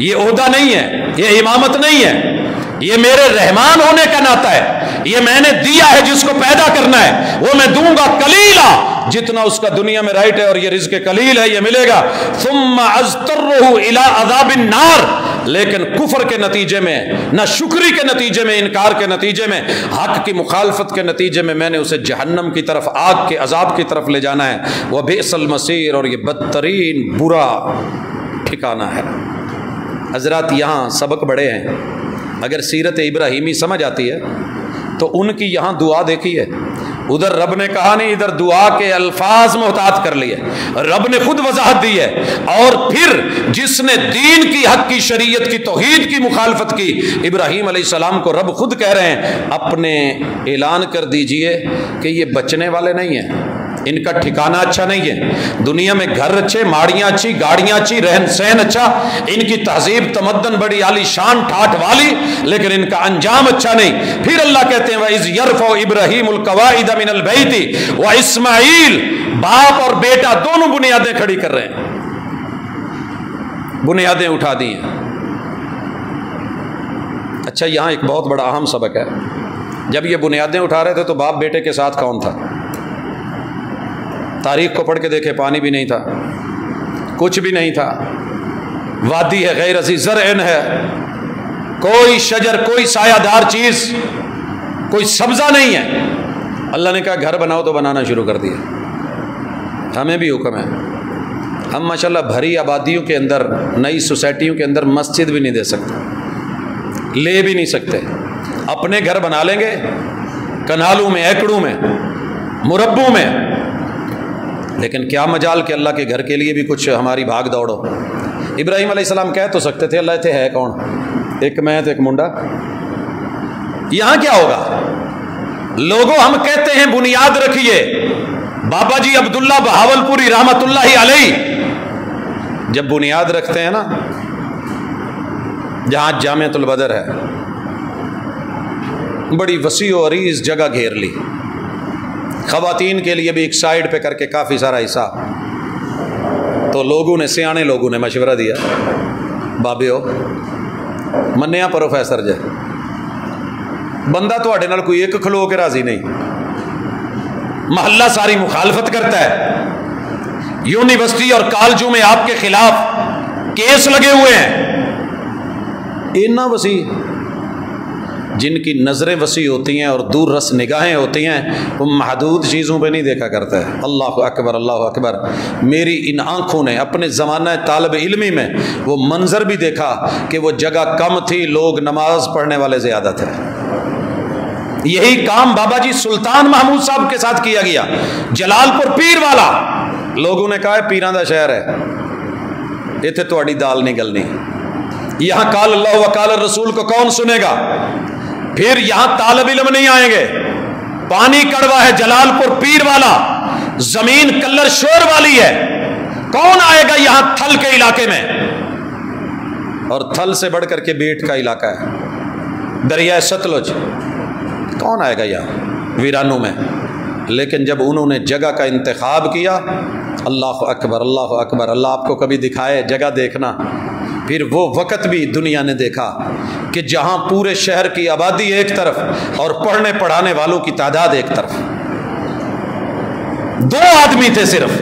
ये ओहदा नहीं है, ये इमामत नहीं है। ये मेरे रहमान होने का नाता है। ये मैंने दिया है जिसको पैदा करना है। वो मैं दूँगा कलीला, जितना उसका दुनिया में राइट है और ये रिज्क कलील है, ये मिलेगा। अजाबिन नार। लेकिन कुफर के नतीजे में, न शुक्री के नतीजे में, इनकार के नतीजे में, हक की मुखालफत के नतीजे में मैंने उसे जहन्नम की तरफ़, आग के अजाब की तरफ़ ले जाना है। वह बेसल मसीर और ये बदतरीन, बुरा ठिकाना है। हज़रत यहाँ सबक बड़े हैं। अगर सीरत इब्राहिमी समझ आती है तो उनकी यहाँ दुआ देखी है। उधर रब ने कहा, नहीं, इधर दुआ के अल्फाज मोहतात कर लिए। रब ने खुद वजाहत दी है, और फिर जिसने दीन की हक की, शरीयत की, तोहीद की, मुखालफत की, इब्राहिम सलाम को रब खुद कह रहे हैं, अपने ऐलान कर दीजिए कि ये बचने वाले नहीं हैं। इनका ठिकाना अच्छा नहीं है। दुनिया में घर अच्छे, माड़ियाँ अच्छी, गाड़ियाँ अच्छी, रहन सहन अच्छा। इनकी तहजीब तमदन बड़ी, आली शान, ठाठ वाली, लेकिन इनका अंजाम अच्छा नहीं। फिर अल्लाह कहते हैं इस्माइल, बाप और बेटा दोनों बुनियादें खड़ी कर रहे हैं। बुनियादें उठा दी हैं। अच्छा यहाँ एक बहुत बड़ा अहम सबक है। जब ये बुनियादें उठा रहे थे तो बाप बेटे के साथ कौन था? तारीख को पढ़ के देखे, पानी भी नहीं था। कुछ भी नहीं था। वादी है, गैर असी जर है। कोई शजर, कोई सायादार चीज़, कोई सब्जा नहीं है। अल्लाह ने कहा, घर बनाओ तो बनाना शुरू कर दिया। हमें भी हुक्म है। हम माशाल्लाह भरी आबादियों के अंदर, नई सोसाइटियों के अंदर मस्जिद भी नहीं दे सकते। ले भी नहीं सकते। अपने घर बना लेंगे, कनालों में एकड़ों में, मुरब्बों में। लेकिन क्या मजाल के अल्लाह के घर के लिए भी कुछ हमारी भाग दौड़ो। इब्राहिम सलाम कह तो सकते थे, अल्लाह थे है कौन? एक मैं तो एक मुंडा। यहाँ क्या होगा? लोगों, हम कहते हैं, बुनियाद रखिए। बाबा जी अब्दुल्ला बहावलपुरी रहमतुल्लाह अलई जब बुनियाद रखते हैं ना, जहाँ जामियतुल बदर है, बड़ी वसी और अरीज जगह घेर ली। खातन के लिए भी एक साइड पे करके काफ़ी सारा हिस्सा। तो लोगों ने, सियाने लोगों ने मशवरा दिया। बाबे हो मनिया प्रोफैसर जे। बंदा थोड़े नाल कोई एक खलो के राज़ी नहीं। महल्ला सारी मुखालफत करता है। यूनिवर्सिटी और कॉलेजों में आपके खिलाफ केस लगे हुए हैं। इन्ना वसी जिनकी नज़रें वसी होती हैं और दूर रस निगाहें होती हैं, वो महदूद चीज़ों पे नहीं देखा करता। है अल्लाह अकबर अल्लाह अकबर। मेरी इन आँखों ने, अपने ज़माना तालब इलमी में, वो मंज़र भी देखा कि वो जगह कम थी, लोग नमाज़ पढ़ने वाले ज़्यादा थे। यही काम बाबा जी सुल्तान महमूद साहब के साथ किया गया। जलालपुर पीर वाला, लोगों ने कहा पीर का शहर है। इतने थोड़ी दाल नहीं गलनी यहाँ काल अल्लाह वकाल रसूल को कौन सुनेगा? फिर यहाँ तालब इलम नहीं आएँगे। पानी कड़वा है, जलालपुर पीर वाला। ज़मीन कल्लर शोर वाली है। कौन आएगा यहाँ थल के इलाके में? और थल से बढ़कर के बेट का इलाका है। दरिया सतलुज। कौन आएगा यहाँ? वीरानों में। लेकिन जब उन्होंने जगह का इंतखब किया, अल्लाह अकबर अल्लाह अकबर, अल्लाह आपको कभी दिखाए, जगह देखना। फिर वो वक़्त भी दुनिया ने देखा कि जहाँ पूरे शहर की आबादी एक तरफ़ और पढ़ने पढ़ाने वालों की तादाद एक तरफ़। दो आदमी थे सिर्फ़।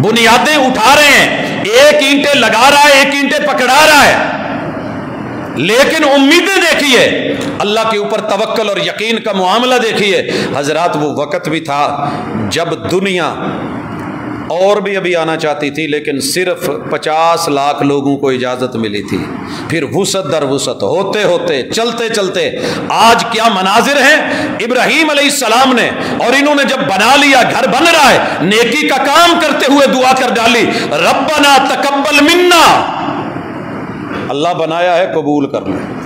बुनियादें उठा रहे हैं। एक ईंटे लगा रहा है, एक ईंटे पकड़ा रहा है। लेकिन उम्मीदें देखिए, अल्लाह के ऊपर तवक्ल और यकीन का मामला देखिए। हज़रत, वो वक़्त भी था जब दुनिया और भी अभी आना चाहती थी, लेकिन सिर्फ़ पचास लाख लोगों को इजाज़त मिली थी। फिर वसत दर वसत, होते होते, चलते चलते, आज क्या मनाजिर हैं? इब्राहिम सलाम ने, और इन्होंने जब बना लिया, घर बन रहा है, नेकी का काम करते हुए दुआ कर डाली, रब्बना तकबल मिन्ना। अल्लाह बनाया है कबूल कर ले।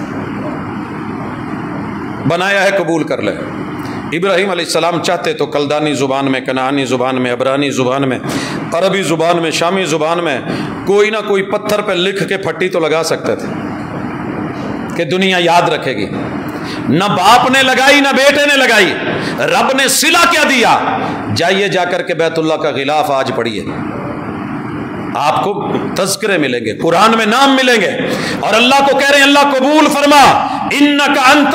बनाया है कबूल कर ले। इब्राहिम आसमाम चाहते तो कलदानी ज़ुबान में, कनानी ज़ुबान में, अबरानी ज़ुबान में, अरबी ज़ुबान में, शामी ज़ुबान में कोई ना कोई पत्थर पर लिख के फट्टी तो लगा सकते थे कि दुनिया याद रखेगी। न बाप ने लगाई, ना बेटे ने लगाई, रब ने सिला क्या दिया? जाइए जाकर के बैतुल्ला का खिलाफ आज पढ़िए। आपको तस्करे मिलेंगे, कुरान में नाम मिलेंगे। और अल्लाह को कह रहे हैं, अल्लाह कबूल फरमा इन का अंत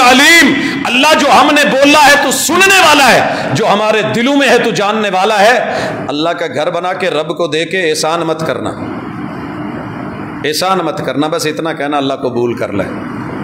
अलीम। अल्लाह जो हमने बोला है तो सुनने वाला है, जो हमारे दिलों में है तो जानने वाला है। अल्लाह का घर बना के रब को दे के एहसान मत करना। एहसान मत करना, बस इतना कहना, अल्लाह कबूल कर ले।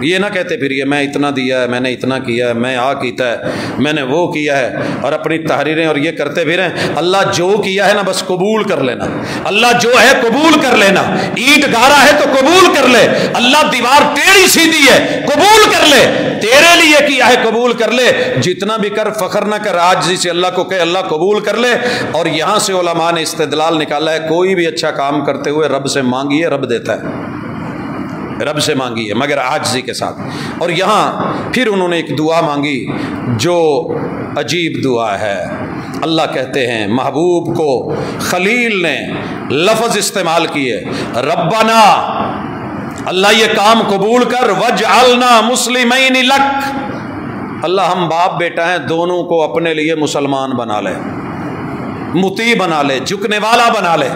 ये ना कहते फिर ये मैं इतना दिया है, मैंने इतना किया है, मैं आ किया है, मैंने वो किया है और अपनी तहरीरें और ये करते फिर अल्लाह जो किया है ना, बस कबूल कर लेना। अल्लाह जो है कबूल कर लेना। ईट गारा है तो कबूल कर ले। अल्लाह दीवार टेढ़ी सीधी है, कबूल कर ले। तेरे लिए किया है, कबूल कर ले। जितना भी कर, फखर ना कर। आज जिसे अल्लाह को कहे, अल्लाह कबूल कर ले। और यहाँ से ओलमा ने इस्तेदलाल निकाला है, कोई भी अच्छा काम करते हुए रब से मांगिए रब देता है। रब से मांगी है, मगर आजजी के साथ। और यहाँ फिर उन्होंने एक दुआ मांगी, जो अजीब दुआ है। अल्लाह कहते हैं, महबूब को खलील ने लफज इस्तेमाल किए, रब्बाना, अल्लाह ये काम कबूल कर वज अलना मुस्लिम अल्लाह हम बाप बेटा हैं, दोनों को अपने लिए मुसलमान बना ले, मुती बना ले, झुकने वाला बना ले।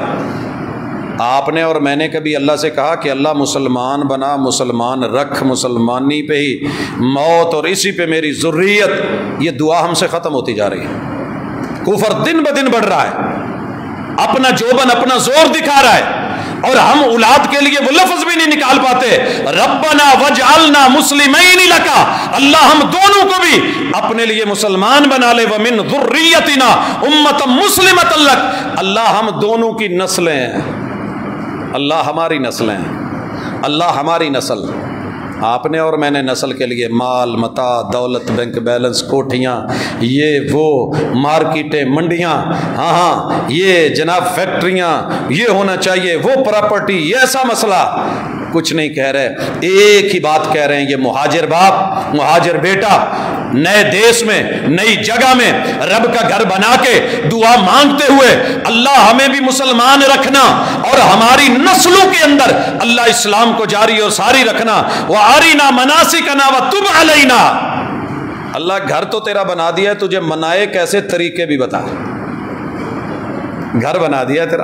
आपने और मैंने कभी अल्लाह से कहा कि अल्लाह मुसलमान बना, मुसलमान रख, मुसलमानी पे ही मौत और इसी पे मेरी ज़ुर्रियत। ये दुआ हमसे ख़त्म होती जा रही है। कुफर दिन ब दिन बढ़ रहा है। अपना जोबन, अपना ज़ोर दिखा रहा है। और हम औलाद के लिए वो लफ्ज भी नहीं निकाल पाते। रब्बना वजअलना नहीं लगा अल्लाह हम दोनों को भी अपने लिए मुसलमान बना ले। वमिन दुर्रियतिना उम्मत मुस्लिमत अल्लाह हम दोनों की नस्लें हैं। अल्लाह हमारी नस्लें अल्लाह हमारी नस्ल। आपने और मैंने नस्ल के लिए माल, मता, दौलत, बैंक बैलेंस, कोठियाँ, ये, वो, मार्केटें, मंडियाँ हाँ हाँ ये जनाब फैक्ट्रियाँ, ये होना चाहिए, वो प्रॉपर्टी, ये ऐसा मसला। कुछ नहीं कह रहे, एक ही बात कह रहे हैं, ये मुहाजिर बाप, मुहाजिर बेटा, नए देश में, नई जगह में, रब का घर बना के दुआ मांगते हुए, अल्लाह हमें भी मुसलमान रखना और हमारी नस्लों के अंदर अल्लाह इस्लाम को जारी और सारी रखना। वह आरीना मनासिकना व तुम अलैना। अल्लाह घर तो तेरा बना दिया तुझे मनाए कैसे तरीके भी बता। घर बना दिया तेरा।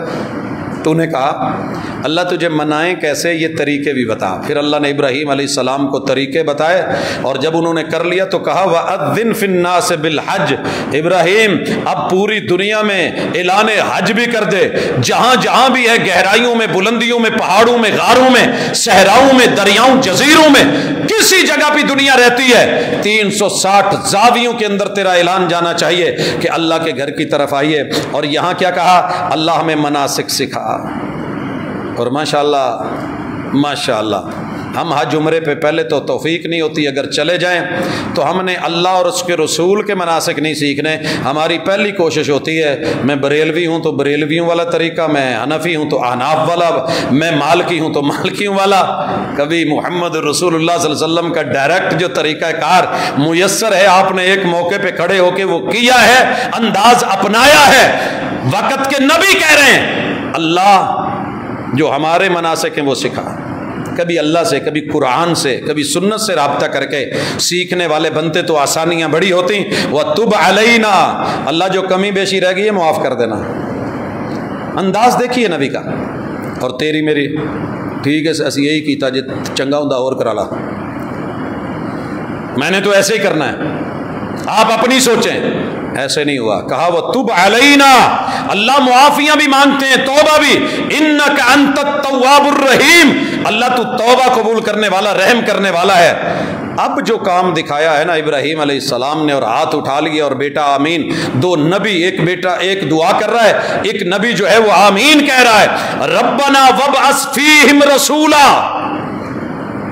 तूने कहा, अल्लाह तुझे मनाए कैसे ये तरीके भी बता। फिर अल्लाह ने इब्राहिम सलाम को तरीके बताए और जब उन्होंने कर लिया तो कहा वह अदिन फिन्ना से बिल हज। इब्राहिम, अब पूरी दुनिया में ऐलान हज भी कर दे। जहाँ जहाँ भी है, गहराइयों में, बुलंदियों में, पहाड़ों में, गारों में, सहराओं में, दरियाओं, जजीरों में, किसी जगह भी दुनिया रहती है। 360 जावियों के अंदर तेरा ऐलान जाना चाहिए कि अल्लाह के घर की तरफ़ आइए। और यहाँ क्या कहा? अल्लाह हमें मनासिक सिखा। और माशाल्लाह माशाल्लाह। हम हज उम्र पे पहले तो तोफ़ीक नहीं होती, अगर चले जाएँ तो हमने अल्लाह और उसके रसूल के मनासिक नहीं सीखने। हमारी पहली कोशिश होती है, मैं बरेलवी हूँ तो बरेलवियों वाला तरीका, मैं हनफी हूँ तो अहनाफ वाला, मैं मालकी हूँ तो मालकियों वाला। कभी मोहम्मद रसूल वसल्लम का डायरेक्ट जो तरीका कार मुयसर है, आपने एक मौके पर खड़े होके वो किया है, अंदाज अपनाया है। वक़्त के नबी कह रहे हैं अल्लाह जो हमारे मनासिक हैं वो सिखा। कभी अल्लाह से, कभी कुरान से, कभी सुन्नत से रबता करके सीखने वाले बनते तो आसानियाँ बड़ी होती। वह तुब अलैना, अल्लाह जो कमी बेशी रह गई है मुआफ़ कर देना। अंदाज देखिए नबी का। और तेरी मेरी, ठीक है असं यही किया जो चंगा हों और करा ला। मैंने तो ऐसे ही करना है। आप अपनी सोचें। ऐसे नहीं हुआ। कहा वो तुब अलैना। अल्लाह मुआफिया भी मांगते हैं, तौबा भी। इन रहीम। अल्लाह तू तौबा कबूल करने वाला, रहम करने वाला है। अब जो काम दिखाया है ना इब्राहिम सलाम ने और हाथ उठा लिया और बेटा आमीन, दो नबी, एक बेटा, एक दुआ कर रहा है। एक नबी जो है वो आमीन कह रहा है, रब्बना वब असफीहिम रसूला।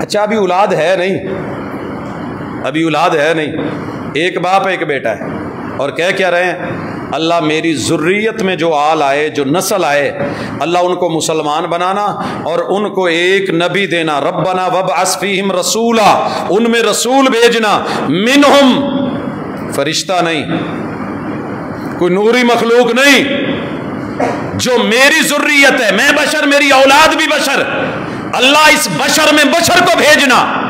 अच्छा अभी औलाद है नहीं? अभी औलाद है नहीं? एक बाप, एक बेटा है। और कह क्या रहे हैं? अल्लाह मेरी ज़ुर्रियत में जो आल आए, जो नस्ल आए, अल्लाह उनको मुसलमान बनाना और उनको एक नबी देना। रब्बना वब असफ़ीम रसूला, उनमें रसूल भेजना। मिनहुम, फरिश्ता नहीं। कोई नूरी मखलूक नहीं। जो मेरी ज़ुर्रियत है, मैं बशर, मेरी औलाद भी बशर। अल्लाह इस बशर में बशर को भेजना।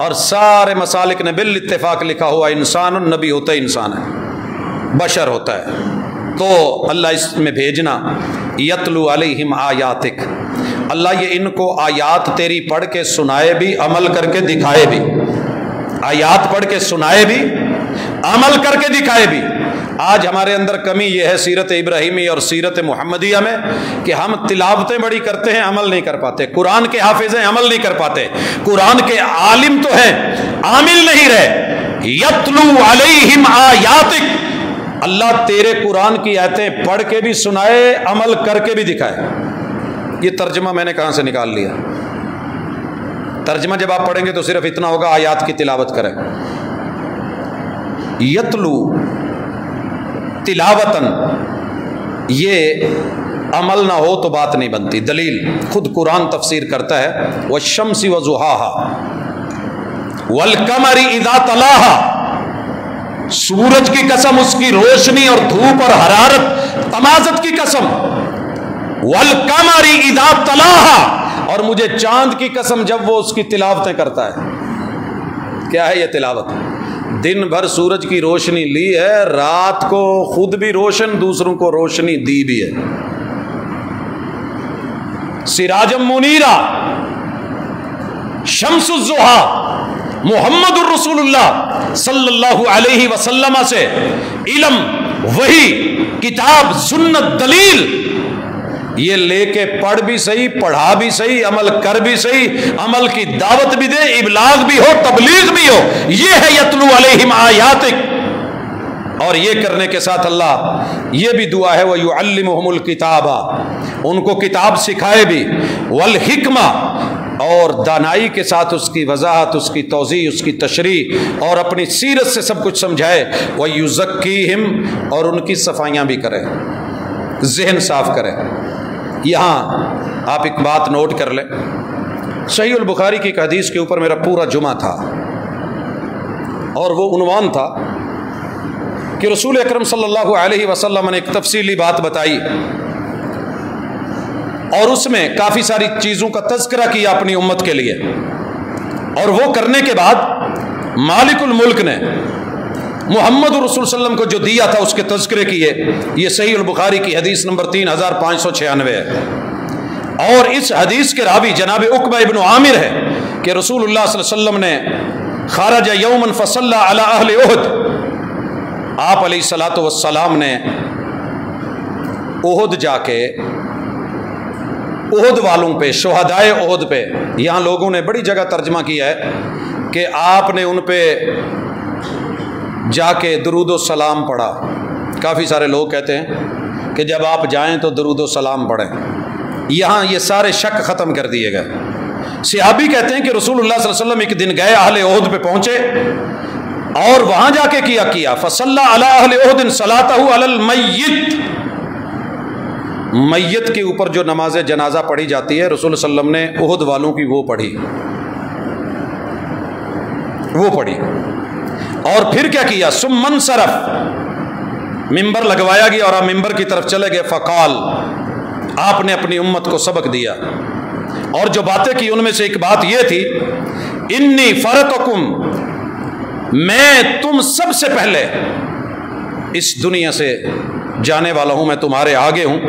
और सारे मसालिक ने बिल इतफाक लिखा हुआ इंसान, और नबी होता है इंसान है। बशर होता है। तो अल्लाह इसमें भेजना, यतलू अलहिम आयातिक। अल्लाह ये इनको आयात तेरी पढ़ के सुनाए भी, अमल करके दिखाए भी। आयात पढ़ के सुनाए भी, अमल करके दिखाए भी। आज हमारे अंदर कमी यह है सीरत इब्राहिमी और सीरत मोहम्मदिया में कि हम तिलावतें बड़ी करते हैं, अमल नहीं कर पाते। कुरान के हाफिज हैं अमल नहीं कर पाते। कुरान के आलिम तो हैं, आमिल नहीं रहे। यतलु आयातिक। अल्लाह तेरे कुरान की आयतें पढ़ के भी सुनाए, अमल करके भी दिखाए। ये तर्जमा मैंने कहाँ से निकाल लिया? तर्जमा जब आप पढ़ेंगे तो सिर्फ़ इतना होगा, आयात की तिलावत करें। यतलू तिलावतन। ये अमल ना हो तो बात नहीं बनती। दलील खुद कुरान तफसीर करता है। वह शमसी वजुहा वल कमरी इदा तलाहा। सूरज की कसम, उसकी रोशनी और धूप और हरारत, तमाजत की कसम। वल कमारी इदा तलाहा। और मुझे चाँद की कसम जब वो उसकी तिलावतें करता है। क्या है ये तिलावत? दिन भर सूरज की रोशनी ली है, रात को खुद भी रोशन, दूसरों को रोशनी दी भी है। सिराजम मुनीरा शमसुजुहा मोहम्मद रसूलुल्लाह सल्लल्लाहु अलैहि वसल्लम से इलम, वही, किताब, सुन्नत, दलील ये लेके पढ़ भी सही, पढ़ा भी सही, अमल कर भी सही, अमल की दावत भी दे, इबलाग भी हो, तबलीग भी हो, ये है यतलु अलैहिम आयातिक। और ये करने के साथ अल्लाह, ये भी दुआ है वह युअल्लिमुहुमुल किताबा। उनको किताब सिखाए भी, वल हिकमा, और दानाई के साथ उसकी वजाहत, उसकी तोज़ी उसकी तशरी और अपनी सीरत से सब कुछ समझाए वह युजक्की हिम और उनकी सफाइयाँ भी करें, जहन साफ़ करें। यहाँ आप एक बात नोट कर लें। सही बुखारी की एक हदीस के ऊपर मेरा पूरा जुमा था। और वो उनवान था कि रसूल अक्रम सल्लल्लाहु अलैहि वसल्लम ने एक तफसीली बात बताई और उसमें काफ़ी सारी चीज़ों का तस्करा किया अपनी उम्मत के लिए। और वो करने के बाद मालिकुल मुल्क ने मोहम्मद रसूल को जो दिया था, उसके तस्करे किए। ये सही बुखारी की हदीस नंबर तीन हज़ार पाँच सौ छियानवे। है और इस हदीस के रावी जनाब उकबा इबन आमिर है कि रसूल वसल्लम ने खारज यौमन फसल्ला अहल उहद। आप सलाम ने ओहद जाके ओहद वालों पे शहदाय ओहद पे, यहाँ लोगों ने बड़ी जगह तर्जमा किया है कि आपने उन पे जाके दरूद सलाम पढ़ा। काफ़ी सारे लोग कहते हैं कि जब आप जाएँ तो दरूद सलाम पढ़ें। यहाँ ये सारे शक ख़त्म कर दिए गए। सिहाबी कहते हैं कि अलैहि वसल्लम एक दिन गए अहले ओहद पे पहुँचे और वहाँ जाके किया किया। फसल्ला अलादिन सलातमैत मैत के ऊपर जो नमाज़ जनाजा पढ़ी जाती है, रसूल सल्लम ने उहद वालों की वो पढ़ी। वो पढ़ी। और फिर क्या किया? सुमन सरफ। मिंबर लगवाया गया और आप मिंबर की तरफ़ चले गए। फ़काल, आपने अपनी उम्मत को सबक दिया। और जो बातें की, उनमें से एक बात यह थी, इन्नी फ़रतकुम, मैं तुम सबसे पहले इस दुनिया से जाने वाला हूँ, मैं तुम्हारे आगे हूँ,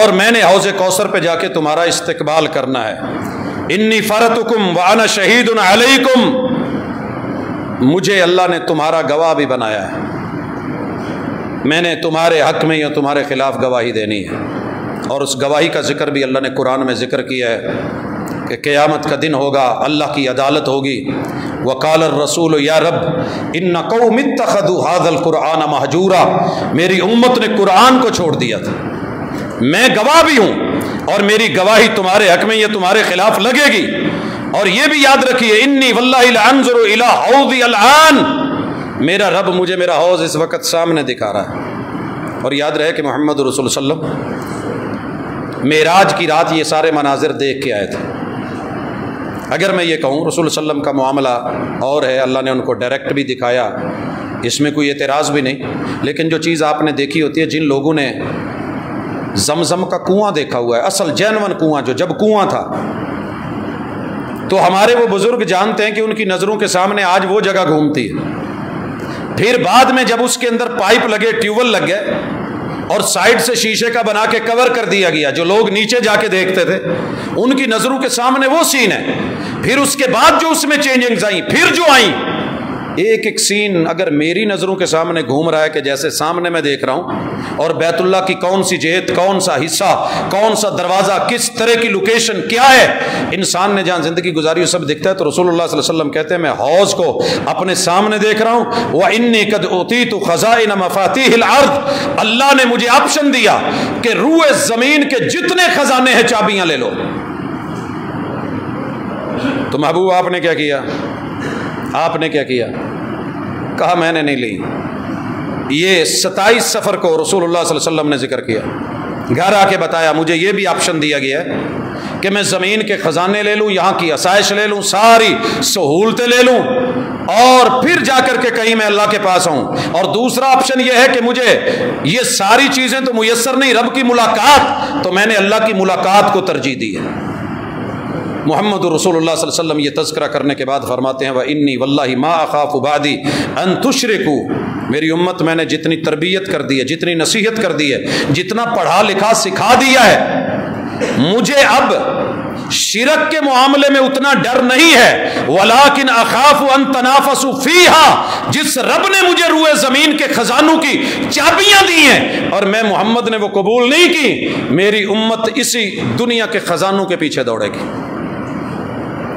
और मैंने हौज कौसर पे जाके तुम्हारा इस्तकबाल करना है। इन्नी फ़रतुकुम वाना शहीद अलैकुम मुझे अल्लाह ने तुम्हारा गवाह भी बनाया है। मैंने तुम्हारे हक में या तुम्हारे ख़िलाफ़ गवाही देनी है। और उस गवाही का ज़िक्र भी अल्लाह ने कुरान में ज़िक्र किया है कि क़यामत का दिन होगा, अल्लाह की अदालत होगी। वकाल रसूल, या रब इन नकौमित हादल कुरान महजूरा। मेरी उम्मत ने कुरान को छोड़ दिया था। मैं गवाह भी हूँ और मेरी गवाही तुम्हारे हक में या तुम्हारे खिलाफ लगेगी। और यह भी याद रखिए, इन्नी वल्लान मेरा रब मुझे मेरा हौज इस वक्त सामने दिखा रहा है। और याद रहे कि मोहम्मद रसोल्ला मेराज की रात ये सारे मनाजिर देख के आए थे। अगर मैं ये कहूँ, रसूल सल्लम का मामला और है, अल्लाह ने उनको डायरेक्ट भी दिखाया, इसमें कोई एतराज़ भी नहीं। लेकिन जो चीज़ आपने देखी होती है, जिन लोगों ने जमजम का कुआँ देखा हुआ है, असल जैनवन कुआँ जो, जब कुआँ था तो हमारे वो बुज़ुर्ग जानते हैं कि उनकी नज़रों के सामने आज वो जगह घूमती है। फिर बाद में जब उसके अंदर पाइप लगे, ट्यूबवेल लग गए और साइड से शीशे का बना के कवर कर दिया गया, जो लोग नीचे जाके देखते थे, उनकी नज़रों के सामने वो सीन है। फिर उसके बाद जो उसमें चेंजिंग्स आई, फिर जो आई एक एक सीन अगर मेरी नज़रों के सामने घूम रहा है कि जैसे सामने मैं देख रहा हूँ, और बैतुल्ला की कौन सी जेत कौन सा हिस्सा कौन सा दरवाज़ा, किस तरह की लोकेशन क्या है? इंसान ने जहाँ ज़िंदगी गुजारी सब दिखता है तो सल्लल्लाहु कहते हैं, मैं हौज को अपने सामने देख रहा हूँ, वह इन कद ओती तो खजाइन मफाती अर्द अल्लाह ने मुझे ऑप्शन दिया कि रूए ज़मीन के जितने खजाने हैं, चाबियाँ ले लो। तो महबूब, आपने क्या किया? आपने क्या किया? कहा मैंने नहीं ली। ये सताईस सफ़र को रसूलुल्लाह सल्लल्लाहु ने ज़िक्र किया। घर आके बताया, मुझे ये भी ऑप्शन दिया गया है कि मैं ज़मीन के ख़जाने ले लूँ, यहाँ की आसाइश ले लूँ, सारी सहूलतें ले लूँ, और फिर जाकर के कहीं मैं अल्लाह के पास आऊँ। और दूसरा ऑप्शन यह है कि मुझे ये सारी चीज़ें तो मुयसर नहीं, रब की मुलाकात तो मैंने अल्लाह की मुलाकात को तरजीह दी है। मोहम्मद रसूलुल्लाह वसल्लम ये तस्करा करने के बाद फरमाते हैं, वह इन्नी वल्ला मा अखाफ उबादी अनतुशरकू मेरी उम्मत, मैंने जितनी तरबियत कर दी है, जितनी नसीहत कर दी है, जितना पढ़ा लिखा सिखा दिया है, मुझे अब शिरक के मामले में उतना डर नहीं है। वलाकिन अखाफ अन तनाफसुफीहा जिस रब ने मुझे रुए ज़मीन के खजानों की चाबियाँ दी हैं, और मैं मोहम्मद ने वो कबूल नहीं की, मेरी उम्मत इसी दुनिया के खजानों के पीछे दौड़ेगी।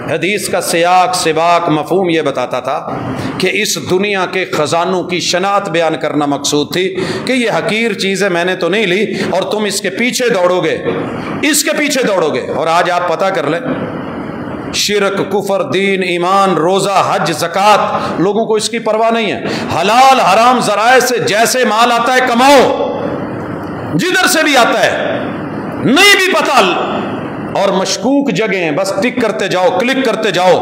हदीस का सियाक सिबाक मफहम ये बताता था कि इस दुनिया के ख़जानों की शनात बयान करना मकसूद थी कि ये हकीर चीज़ें मैंने तो नहीं ली और तुम इसके पीछे दौड़ोगे। इसके पीछे दौड़ोगे। और आज आप पता कर लें, शिरक, कुफर, दीन, ईमान, रोज़ा, हज, जक़ात, लोगों को इसकी परवाह नहीं है। हलाल, हराम, जराए से जैसे माल आता है कमाओ। जिधर से भी आता है, नहीं भी पता और मशकूक जगह बस टिक करते जाओ क्लिक करते जाओ।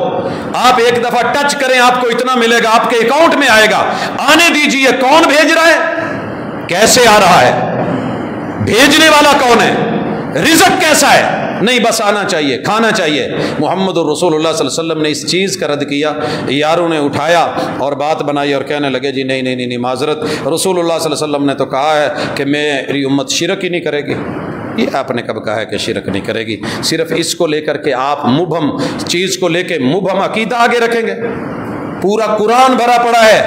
आप एक दफ़ा टच करें आपको इतना मिलेगा आपके अकाउंट में आएगा। आने दीजिए कौन भेज रहा है? कैसे आ रहा है? भेजने वाला कौन है? रिजक कैसा है? नहीं बस आना चाहिए खाना चाहिए। मोहम्मद रसूलुल्लाह ने इस चीज़ का रद्द किया यारों ने उठाया और बात बनाई और कहने लगे जी नहीं नहीं नहीं, नहीं माजरत। रसूलुल्लाह ने तो कहा है कि मेरी उम्मत शिरक ही नहीं करेगी। ये आपने कब कहा है कि शिरक नहीं करेगी? सिर्फ़ इसको लेकर के आप मुबम चीज़ को लेके मुबम अकीदा आगे रखेंगे। पूरा कुरान भरा पड़ा है।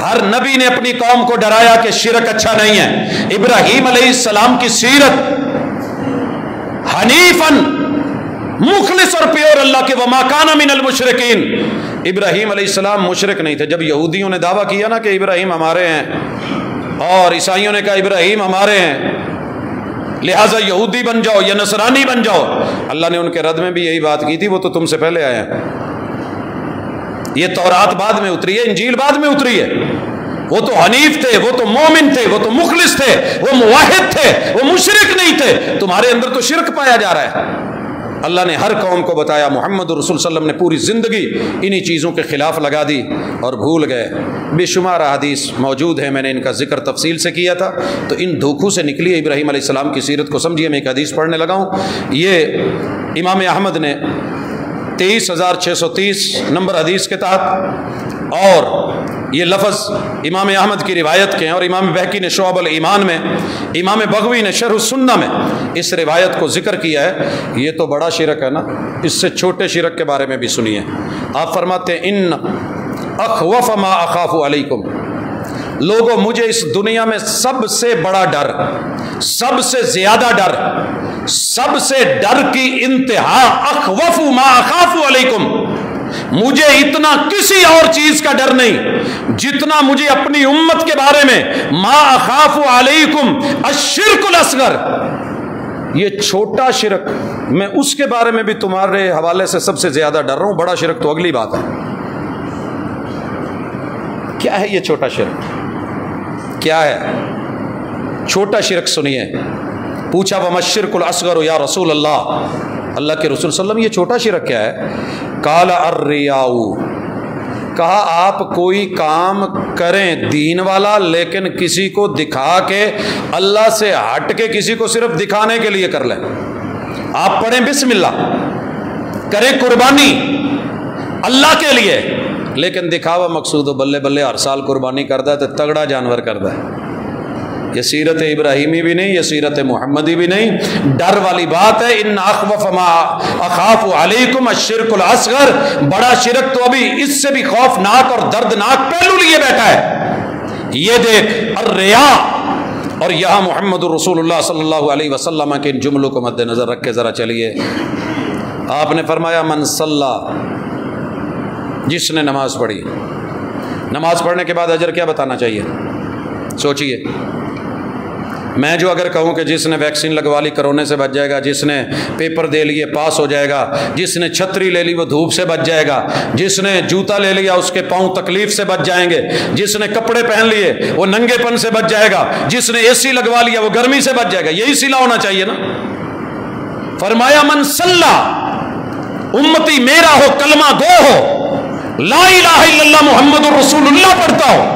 हर नबी ने अपनी कौम को डराया कि शिरक अच्छा नहीं है। इब्राहिम सलाम की सीरत हनीफन, मुखलिस और प्योर अल्लाह के वमाकाना मिनल मुशरकिन। इब्राहिम सलाम मुशरक नहीं थे। जब यहूदियों ने दावा किया ना कि इब्राहिम हमारे हैं, और ईसाइयों ने कहा, इब्राहिम हमारे हैं। लिहाजा यहूदी बन जाओ या नसरानी बन जाओ। अल्लाह ने उनके रद में भी यही बात की थी, वो तो तुमसे पहले आए हैं। ये तौरात बाद में उतरी है, इंजील बाद में उतरी है। वो तो हनीफ थे, वो तो मोमिन थे, वो तो मुखलिस थे, वो मुवाहिद थे, वो मुशरक नहीं थे। तुम्हारे अंदर तो शिरक पाया जा रहा है। अल्लाह ने हर कौम को बताया, मोहम्मद रसुल ने पूरी ज़िंदगी इन्हीं चीज़ों के ख़िलाफ़ लगा दी और भूल गए। बेशुमार हदीस मौजूद है, मैंने इनका ज़िक्र तफसील से किया था। तो इन धोखों से निकली इब्राहिम सलाम की सीरत को समझिए, मैं एक हदीस पढ़ने लगा हूँ। ये इमाम अहमद ने तेईस हज़ार छः सौ तीस नंबर हदीस के तहत और ये लफ्ज़ इमाम अहमद की रिवायत के हैं और इमाम बहकी ने शोबल ईमान में, इमाम बगवी ने शरसन्ना में इस रिवायत को ज़िक्र किया है। ये तो बड़ा शिरक है ना? इससे छोटे शिरक के बारे में भी सुनिए। आप फरमाते हैं इन अखवफ मा अखाफ़ अलैकुम। लोगों, मुझे इस दुनिया में सबसे बड़ा डर, सबसे ज़्यादा डर, सबसे डर की इंतहा, अखवफु मा अखाफु अलैकुम। मुझे इतना किसी और चीज़ का डर नहीं, जितना मुझे अपनी उम्मत के बारे में, मा अखाफु अलैकुम अशिरकुल असगर ये छोटा शिरक, मैं उसके बारे में भी तुम्हारे हवाले से सबसे ज़्यादा डर रहा हूँ, बड़ा शिरक तो अगली बात है। क्या है ये छोटा शिरक? क्या है? छोटा शिरक सुनिए। पूछा वह मशिरकुल असगर या रसूल अल्लाह अल्लाह के रसूल सल्लम, ये छोटा शिरक क्या है? काला अर्रियाऊ। कहा, आप कोई काम करें दीन वाला, लेकिन किसी को दिखा के, अल्लाह से हट के किसी को सिर्फ़ दिखाने के लिए कर लें। आप पढ़ें बिस्मिल्लाह। करें कुर्बानी अल्लाह के लिए। लेकिन दिखावा मकसूद बल्ले बल्ले हर साल कुर्बानी करता है तो तगड़ा जानवर करता है। ये सीरत इब्राहिमी भी नहीं, ये सीरत मोहम्मदी भी नहीं। डर वाली बात है इन अखाफ बड़ा शिरक तो अभी इससे भी खौफनाक और दर्दनाक पहलू लिए बैठा है। ये देख और और यहाँ मोहम्मद रसूलुल्लाह के इन जुमलों को मद्देनज़र रख के ज़रा चलिए। आपने फरमाया मनसल्ला जिसने नमाज़ पढ़ी। नमाज़ पढ़ने के बाद अजर क्या बताना चाहिए? सोचिए। मैं जो अगर कहूँ कि जिसने वैक्सीन लगवा ली कोरोना से बच जाएगा, जिसने पेपर दे लिए पास हो जाएगा, जिसने छतरी ले ली वो धूप से बच जाएगा, जिसने जूता ले लिया उसके पाँव तकलीफ़ से बच जाएँगे, जिसने कपड़े पहन लिए वो नंगेपन से बच जाएगा, जिसने एसी लगवा लिया वो गर्मी से बच जाएगा, यही सिला होना चाहिए ना। फरमाया, मन सल्ला, उम्मती मेरा हो, कलमा दो हो, ला इलाहा मोहम्मद रसूलुल्लाह पढ़ता हो।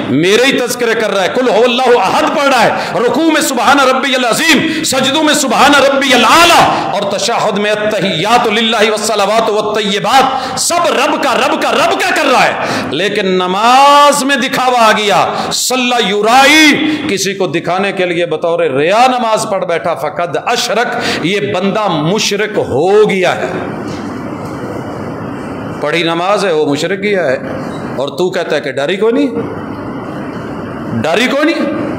मेरे ही तस्करे कर रहा है। कुल अल्लाह अहद पढ़ रहा है। रुकू में सुबहान रब्बी अजीम, सजदू में सुबहान रब्बी आला और तशाहुद में अत्तहियात लिल्लाहि वस्सलावात वत्तय्यिबात सब रब का रब का रब का कर रहा है? लेकिन नमाज़ में दिखावा आ गया। सल्ला युराई, किसी को दिखाने के लिए बतौर रिया नमाज़ पढ़ बैठा, फकद अशरक, ये बंदा मुशरक हो गया है। पढ़ी नमाज़ है, वो मुशरक किया है। और तू कहता है कि डरी को नहीं? डरी को नहीं।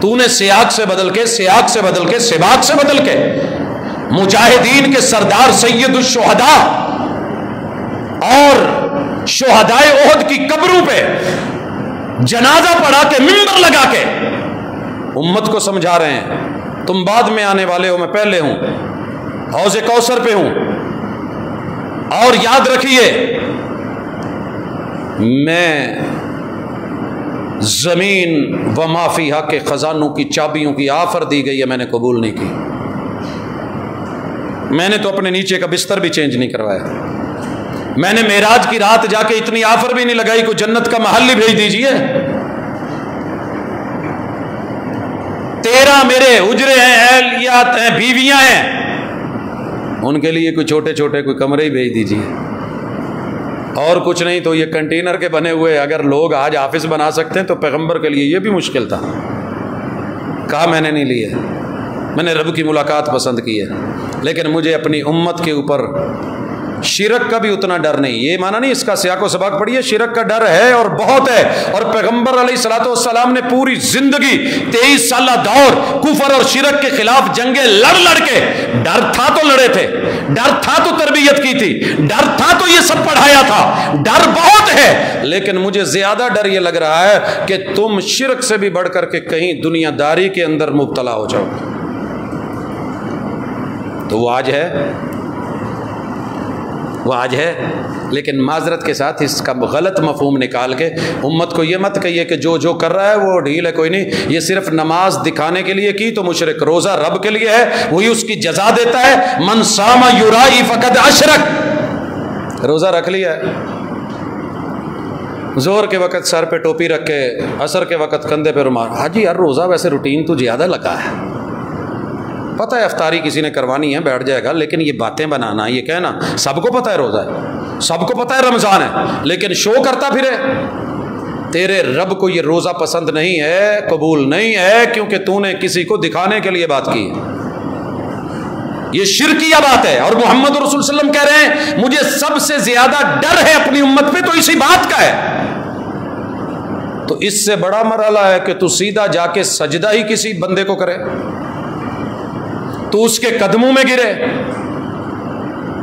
तूने सियाक से बदल के, सियाक से बदल के सिबाक से बदल के, मुजाहिदीन के सरदार सैयद शोहदा और शोहदाय ओहद की कब्रों पे जनाजा पढ़ा के, मिंबर लगा के उम्मत को समझा रहे हैं। तुम बाद में आने वाले हो, मैं पहले हूँ, हौज कौसर पे हूँ। और याद रखिए, मैं ज़मीन व माफिया के खजानों की चाबियों की आफर दी गई है, मैंने कबूल नहीं की। मैंने तो अपने नीचे का बिस्तर भी चेंज नहीं करवाया। मैंने मेराज की रात जाके इतनी आफर भी नहीं लगाई कोई जन्नत का महल ही भेज दीजिए। तेरह मेरे उजरे हैं एहलियात हैं, बीवियाँ हैं। उनके लिए कोई छोटे छोटे कोई कमरे ही भेज दीजिए। और कुछ नहीं तो ये कंटेनर के बने हुए अगर लोग आज ऑफ़िस बना सकते हैं तो पैगंबर के लिए ये भी मुश्किल था। कहा मैंने नहीं लिए। मैंने रब की मुलाकात पसंद की है। लेकिन मुझे अपनी उम्मत के ऊपर शिरक का भी उतना डर नहीं। ये माना नहीं, इसका सियाको सबक पढ़िए, शिरक का डर है और बहुत है। और पैगंबर सलाम ने पूरी ज़िंदगी, तेईस साल दौर, कुफर और शिरक के खिलाफ जंगे लड़ लड़ के, डर था तो लड़े थे, डर था तो तरबियत की थी, डर था तो ये सब पढ़ाया था, डर बहुत है। लेकिन मुझे ज़्यादा डर ये लग रहा है कि तुम शिरक से भी बढ़ करके कहीं दुनियादारी के अंदर मुबतला हो जाओ। तो वो आज है वो आज है। लेकिन माजरत के साथ इसका गलत मफहम निकाल के उम्मत को ये मत कहिए कि जो जो कर रहा है वो ढील है, कोई नहीं। ये सिर्फ़ नमाज़ दिखाने के लिए की तो मुशरक रोज़ा रब के लिए है, वही उसकी जजा देता है। मनसामा युराई फ़कत अशरक। रोज़ा रख लिया ज़ोर के वक़्त सर पे टोपी रख के, असर के वक़्त कंधे पे रुमाल। हाजी यार रोज़ा वैसे रूटीन तो ज़्यादा लगा है। पता है अफ्तारी किसी ने करवानी है, बैठ जाएगा, लेकिन ये बातें बनाना, ये कहना, सबको पता है रोज़ा है। सबको पता है रमज़ान है, लेकिन शो करता फिरे। तेरे रब को ये रोज़ा पसंद नहीं है, कबूल नहीं है, क्योंकि तूने किसी को दिखाने के लिए बात की ये शिरकिया बात है, और मोहम्मद रसुल्लम कह रहे हैं, मुझे सबसे ज़्यादा डर है अपनी उम्मत पे तो इसी बात का है। तो इससे बड़ा मरला है कि तू सीधा जाके सजदा ही किसी बंदे को करे। तो उसके कदमों में गिरे।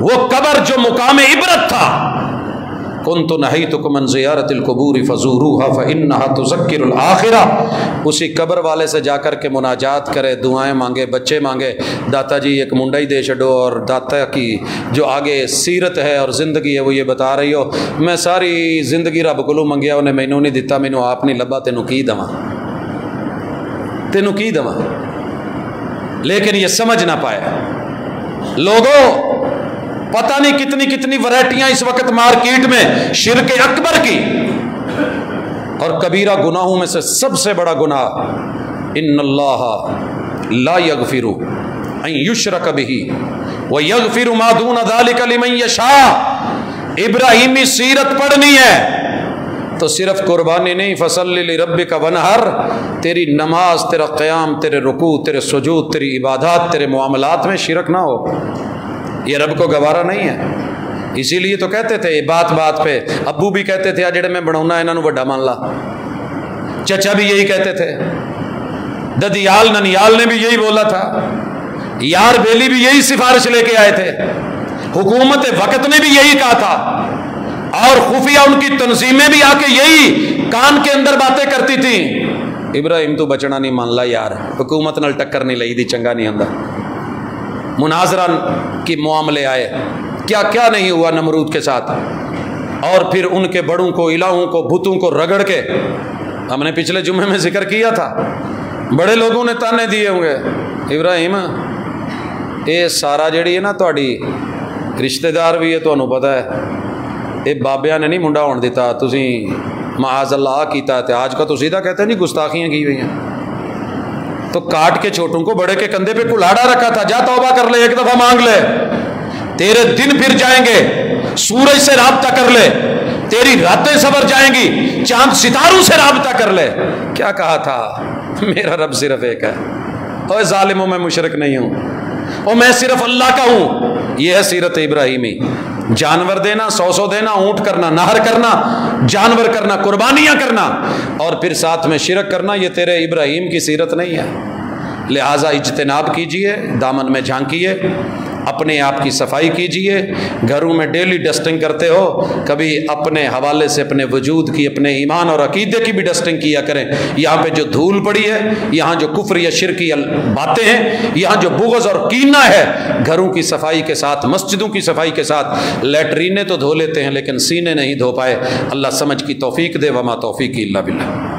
वो कबर जो मुकाम इबरत था। कन तो नहीं तो कमन ज़ियारतलकबूरी फ़जूरूहा फ़िन तो आखिरा। उसी कबर वाले से जाकर के मुनाजात करे, दुआएँ मांगे, बच्चे मांगे। दाता जी, एक मुंडा ही दे छो और दाता की जो आगे सीरत है और ज़िंदगी है, वो ये बता रही हो, मैं सारी ज़िंदगी रब को मंगया, उन्हें मैनू नहीं दिता, मैनू आप नहीं लभा तेनों की दवा? तेनों की दवा? लेकिन ये समझ ना पाए। लोगों, पता नहीं कितनी कितनी वैरायटियाँ इस वक्त मार्केट में शिर के अकबर की। और कबीरा गुनाहों में से सबसे बड़ा गुनाह इन ला यगफिरु युशर कभी वह यगफिर मादून अदालिकलिमय शाह इब्राहिमी सीरत पढ़नी है। तो सिर्फ़ कुर्बानी नहीं फ़सल रब का वनहर। तेरी नमाज़, तेरा क़याम, तेरे रुकू, तेरे सजूद, तेरी इबादत, तेरे मामलात में शिरक ना हो। ये रब को गवारा नहीं है। इसीलिए तो कहते थे बात बात पे अबू भी कहते थे आ मैं बनाऊना इन्हों व्डा मान ला। चचा भी यही कहते थे। ददियाल ननियाल ने भी यही बोला था। यार बेली भी यही सिफारिश लेके आए थे। हुकूमत वक़्त ने भी यही कहा था। और खुफिया उनकी तनजीमें भी आके यही कान के अंदर बातें करती थी। इब्राहिम तो बचना नहीं मान ला यार। हुकूमत न टक्कर नहीं ली थी चंगा नहीं आंदा। मुनाजरा के मामले आए। क्या क्या नहीं हुआ नमरूद के साथ? और फिर उनके बड़ों को, इलाहों को, भूतों को रगड़ के हमने पिछले जुम्मे में ज़िक्र किया था। बड़े लोगों ने ताने दिए होंगे। इब्राहिम, ये सारा जड़ी है ना थोड़ी रिश्तेदार भी है तो पता है। ये बाबिया ने नहीं मुंडा होने दिता तुम महाज अल्लाह किया आज का तो सीधा कहते नहीं गुस्ताखियाँ की हुई हैं तो काट के छोटों को बड़े के कंधे पे कुल्हाड़ा रखा था जा तोबा कर ले एक दफ़ा मांग ले तेरे दिन फिर जाएँगे सूरज से रबता कर ले तेरी रातें सबर जाएँगी चाँद सितारों से रबता कर ले क्या कहा था मेरा रब सिर्फ़ एक है और जालिमों में मुशरक नहीं हूँ और मैं सिर्फ़ अल्लाह का हूँ यह है सीरत इब्राहिमी जानवर देना सौ सौ देना, ऊँट करना, नहर करना, जानवर करना, कुर्बानियाँ करना, और फिर साथ में शिरक करना, ये तेरे इब्राहिम की सीरत नहीं है। लिहाजा इजतनाब कीजिए, दामन में झांकिए अपने आप की सफ़ाई कीजिए। घरों में डेली डस्टिंग करते हो, कभी अपने हवाले से अपने वजूद की, अपने ईमान और अकीदे की भी डस्टिंग किया करें। यहाँ पे जो धूल पड़ी है, यहाँ जो कुफर या शिर की बातें हैं, यहाँ जो बुगज और कीना है, घरों की सफ़ाई के साथ, मस्जिदों की सफ़ाई के साथ, लेटरीने तो धो लेते हैं, लेकिन सीने नहीं धो पाए। अल्लाह समझ की तोफ़ी दे, वमा तोफ़ी अल्लाह बिल्ला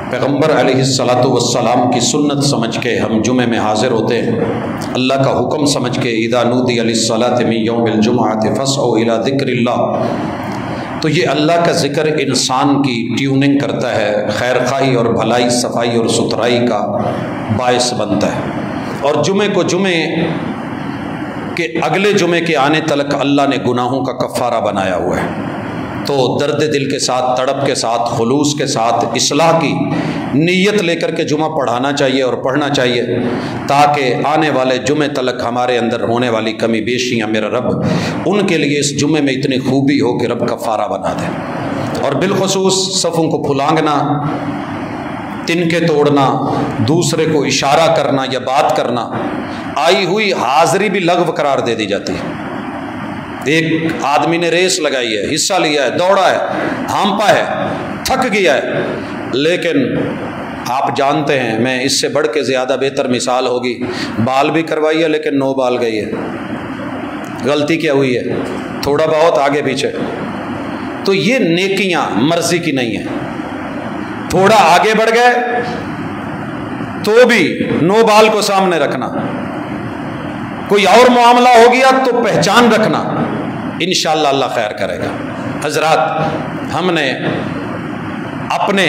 पैगंबर सलाम की सुन्नत समझ के हम जुमे में हाजिर होते हैं। अल्लाह का हुक्म समझ के ईदानूदी यौमजुमात फ़स ज़िक्र तो ये अल्लाह का ज़िक्र इंसान की ट्यूनिंग करता है खैर खाई और भलाई, सफ़ाई और सुथराई का बायस बनता है। और जुमे को जुमे के अगले जुमे के आने तलक अल्लाह ने गुनाहों का कफ़ारा बनाया हुआ है। तो दर्द दिल के साथ, तड़प के साथ, खलूस के साथ असलाह की नीयत लेकर के जुमा पढ़ाना चाहिए और पढ़ना चाहिए, ताकि आने वाले जुमे तलक हमारे अंदर होने वाली कमी, बेशियाँ मेरा रब, उनके लिए इस जुमे में इतनी खूबी हो कि रब का फारा बना दे। और बिलखसूस सफ़ों को फुलांगना, तिनके तोड़ना, दूसरे को इशारा करना या बात करना, आई हुई हाजिरी भी लगव करार दे दी जाती है। एक आदमी ने रेस लगाई है, हिस्सा लिया है, दौड़ा है, हाँपा है, थक गया है। लेकिन आप जानते हैं, मैं इससे बढ़ के ज़्यादा बेहतर मिसाल होगी। बाल भी करवाई है, लेकिन नो बाल गई है। गलती क्या हुई है? थोड़ा बहुत आगे पीछे। तो ये नेकियाँ मर्ज़ी की नहीं है। थोड़ा आगे बढ़ गए तो भी नो बाल को सामने रखना। कोई और मामला हो गया तो पहचान रखना। इन अल्लाह खैर करेगा। हज़रत, हमने अपने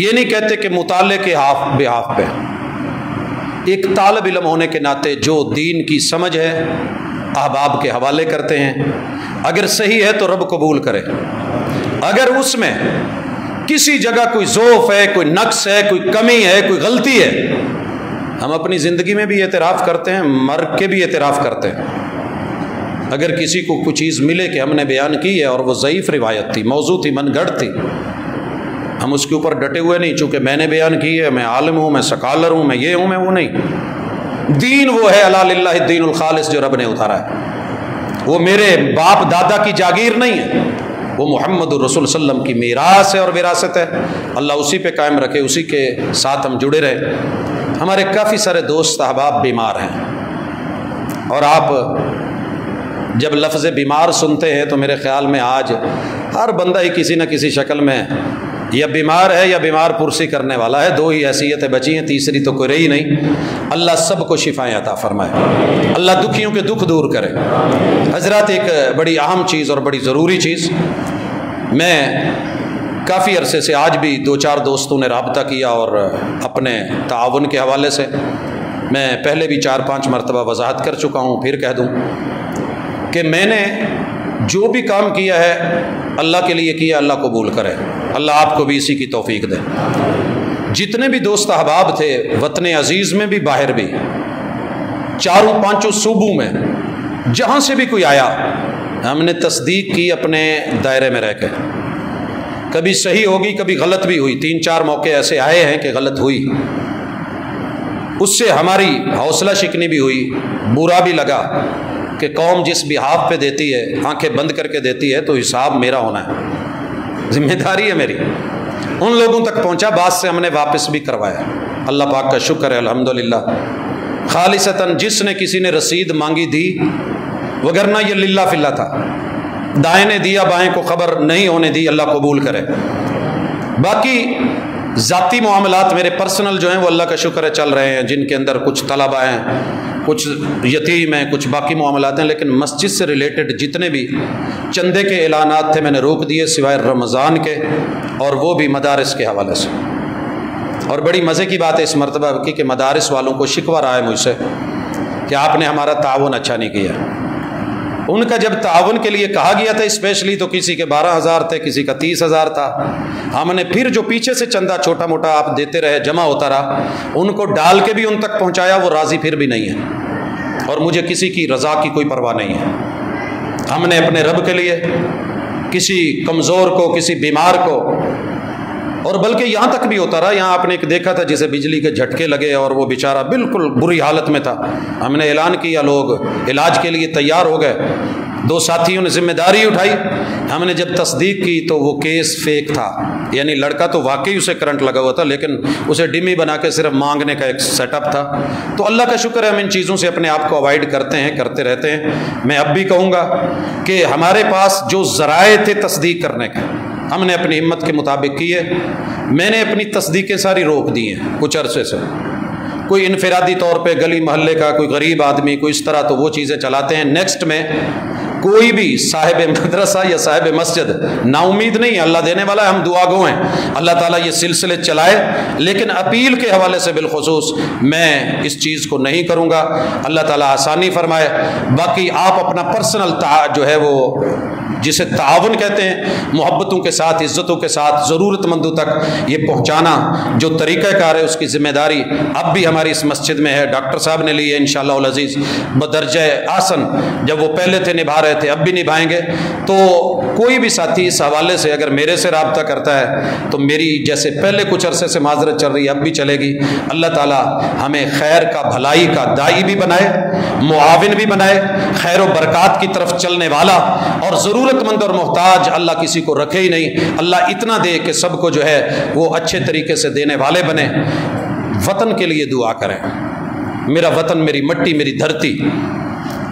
ये नहीं कहते कि मुताले के हाफ़ बेहाफ पे। एक तालब इलम होने के नाते जो दीन की समझ है, अहबाब के हवाले करते हैं। अगर सही है तो रब कबूल करे। अगर उसमें किसी जगह कोई जोफ है, कोई नक्स है, कोई कमी है, कोई गलती है हम अपनी ज़िंदगी में भी एतराफ़ करते हैं मर के भी एतराफ़ करते हैं। अगर किसी को कुछ चीज़ मिले कि हमने बयान की है और वो ज़यीफ़ रिवायत थी, मौजू थी मन गढ़ थी, हम उसके ऊपर डटे हुए नहीं, चूँकि मैंने बयान की है, मैं आलम हूँ, मैं सकालर हूँ, मैं ये हूँ, मैं वो नहीं। दीन वो है अल्लाह खालिस, जो रब ने उतारा है। वो मेरे बाप दादा की जागीर नहीं है। वो मोहम्मद रसुल्लम की मीरास है और विरासत है। अल्लाह उसी पे कायम रखे, उसी के साथ हम जुड़े रहे। हमारे काफ़ी सारे दोस्त अहबाब बीमार हैं। और आप जब लफ्ज़ बीमार सुनते हैं तो मेरे ख्याल में आज हर बंदा ही किसी न किसी शक्ल में या बीमार है या बीमार पुरसी करने वाला है। दो ही हैसियतें बची हैं, तीसरी तो कोई रही नहीं। अल्लाह सबको शिफाएँ अता फरमाए। अल्लाह दुखियों के दुख दूर करे। हज़रत एक बड़ी अहम चीज़ और बड़ी ज़रूरी चीज़। मैं काफ़ी अरसे से आज भी दो चार दोस्तों ने रबता किया और अपने ताउन के हवाले से मैं पहले भी चार पाँच मरतबा वजाहत कर चुका हूँ, फिर कह दूँ कि मैंने जो भी काम किया है, अल्लाह के लिए किया, अल्लाह कबूल करे। अल्लाह आपको भी इसी की तोफ़ी दे। जितने भी दोस्त अहबाब थे, वतन अज़ीज़ में भी, बाहर भी, चारों पाँचों सूबों में, जहाँ से भी कोई आया, हमने तस्दीक की अपने दायरे में रह कर कभी सही होगी, कभी गलत भी हुई। तीन चार मौके ऐसे आए हैं कि गलत हुई। उससे हमारी हौसला शिकनी भी हुई, बुरा भी लगा कि कौम जिस बिहाफ पे देती है, आँखें बंद करके देती है तो हिसाब मेरा होना है। ज़िम्मेदारी है मेरी। उन लोगों तक पहुँचा, बाद से हमने वापस भी करवाया। अल्लाह पाक का शुक्र है, अल्हम्दुलिल्लाह। खालिसतन जिसने किसी ने रसीद मांगी थी वगरना ये लिल्ला फिल्ला था। दाएँ ने दिया, बाएँ को खबर नहीं होने दी, अल्लाह कबूल करे। बाकी ज़ाती मामलात मेरे पर्सनल जो हैं, वो अल्लाह का शुक्र है, चल रहे हैं, जिनके अंदर कुछ तलबा हैं, कुछ यतीम हैं, कुछ बाकी मामलात हैं, लेकिन मस्जिद से रिलेटेड जितने भी चंदे के ऐलानात थे, मैंने रोक दिए, सिवाय रमज़ान के, और वो भी मदारस के हवाले से। और बड़ी मज़े की बात है इस मरतबा की कि मदारस वालों को शिकवा रहा है मुझसे, कि आपने हमारा ताउन अच्छा नहीं किया। उनका जब ताउन के लिए कहा गया था स्पेशली तो किसी के बारह हज़ार थे, किसी का तीस हज़ार था। हमने फिर जो पीछे से चंदा छोटा मोटा आप देते रहे, जमा होता रहा, उनको डाल के भी उन तक पहुँचाया, वो राज़ी फिर भी नहीं है। और मुझे किसी की रज़ा की कोई परवाह नहीं है। हमने अपने रब के लिए किसी कमज़ोर को, किसी बीमार को और बल्कि यहाँ तक भी होता रहा, यहाँ आपने एक देखा था जिसे बिजली के झटके लगे और वो बेचारा बिल्कुल बुरी हालत में था। हमने ऐलान किया, लोग इलाज के लिए तैयार हो गए। दो साथियों ने ज़िम्मेदारी उठाई। हमने जब तस्दीक की तो वो केस फेक था। यानी लड़का तो वाकई उसे करंट लगा हुआ था, लेकिन उसे डिमी बना के सिर्फ़ मांगने का एक सेटअप था। तो अल्लाह का शुक्र है, हम इन चीज़ों से अपने आप को अवॉइड करते हैं, करते रहते हैं। मैं अब भी कहूँगा कि हमारे पास जो ज़राए थे तस्दीक करने के हमने अपनी हिम्मत के मुताबिक किए मैंने अपनी तस्दीकें सारी रोक दी हैं कुछ अरसे से। कोई इनफरादी तौर पे गली मोहल्ले का कोई गरीब आदमी, कोई इस तरह तो वो चीज़ें चलाते हैं। नेक्स्ट में कोई भी साहिब मदरसा या साहिब मस्जिद नाउमीद नहीं है, अल्लाह देने वाला है, हम दुआ गो हैं। अल्लाह ताला ये सिलसिले चलाए, लेकिन अपील के हवाले से बिलखसूस मैं इस चीज़ को नहीं करूँगा। अल्लाह ताला आसानी फरमाए, बाकी आप अपना पर्सनल जो है वो जिसे तावन कहते हैं, मोहब्बतों के साथ, इज़्ज़तों के साथ, ज़रूरतमंदों तक ये पहुँचाना जो तरीक़ाकार है, उसकी ज़िम्मेदारी अब भी हमारी इस मस्जिद में है। डॉक्टर साहब ने ली है इन शजीज़ बदरज आसन, जब वो पहले थे, निभा रहे थे, अब भी निभाएँगे। तो कोई भी साथी इस हवाले से अगर मेरे से रबता करता है तो मेरी जैसे पहले कुछ अरसे से माजरत चल रही है, अब भी चलेगी। अल्लाह ताला हमें खैर का, भलाई का दाई भी बनाए, मुआविन भी बनाए, खैर बरक़ात की तरफ़ चलने वाला और ज़रूरत ज़रूरतमंद और मोहताज, अल्लाह किसी को रखे ही नहीं। अल्लाह इतना दे कि सबको जो है वो अच्छे तरीके से देने वाले बने। वतन के लिए दुआ करें। मेरा वतन, मेरी मट्टी, मेरी धरती,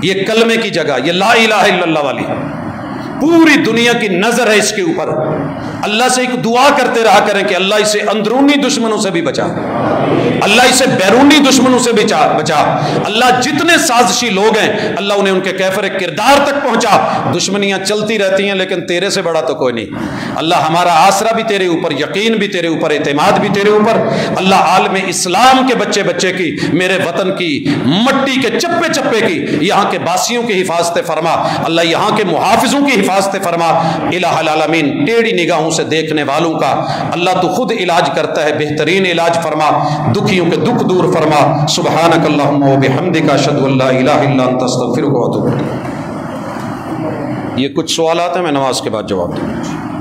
ये कलमे की जगह, ये ला इला वाली। पूरी दुनिया की नज़र है इसके ऊपर। अल्लाह से एक दुआ करते रहा करें कि अल्लाह इसे अंदरूनी दुश्मनों से भी बचा। अल्लाह इसे बैरूनी दुश्मनों से बचा बचा। अल्लाह जितने साजिशी लोग हैं, अल्लाह उन्हें उनके कैफर किरदार तक पहुँचा। दुश्मनियाँ चलती रहती हैं, लेकिन तेरे से बड़ा तो कोई नहीं। अल्लाह हमारा आसरा भी तेरे ऊपर, यकीन भी तेरे ऊपर, एतमाद भी तेरे ऊपर। अल्लाह आलम इस्लाम के बच्चे बच्चे की, मेरे वतन की, मट्टी के चप्पे चप्पे की, यहाँ के बासियों की हिफाजत फरमा। अल्लाह यहाँ के मुहाफिजों की हिफाजत फरमा इलामीन टेढ़ी निगाहों से देखने वालों का। अल्लाह तो खुद इलाज करता है, बेहतरीन इलाज फरमा, दुखियों के दुख दूर फरमा। सुबहान का ये कुछ सवाल हैं, मैं नमाज़ के बाद जवाब दूँ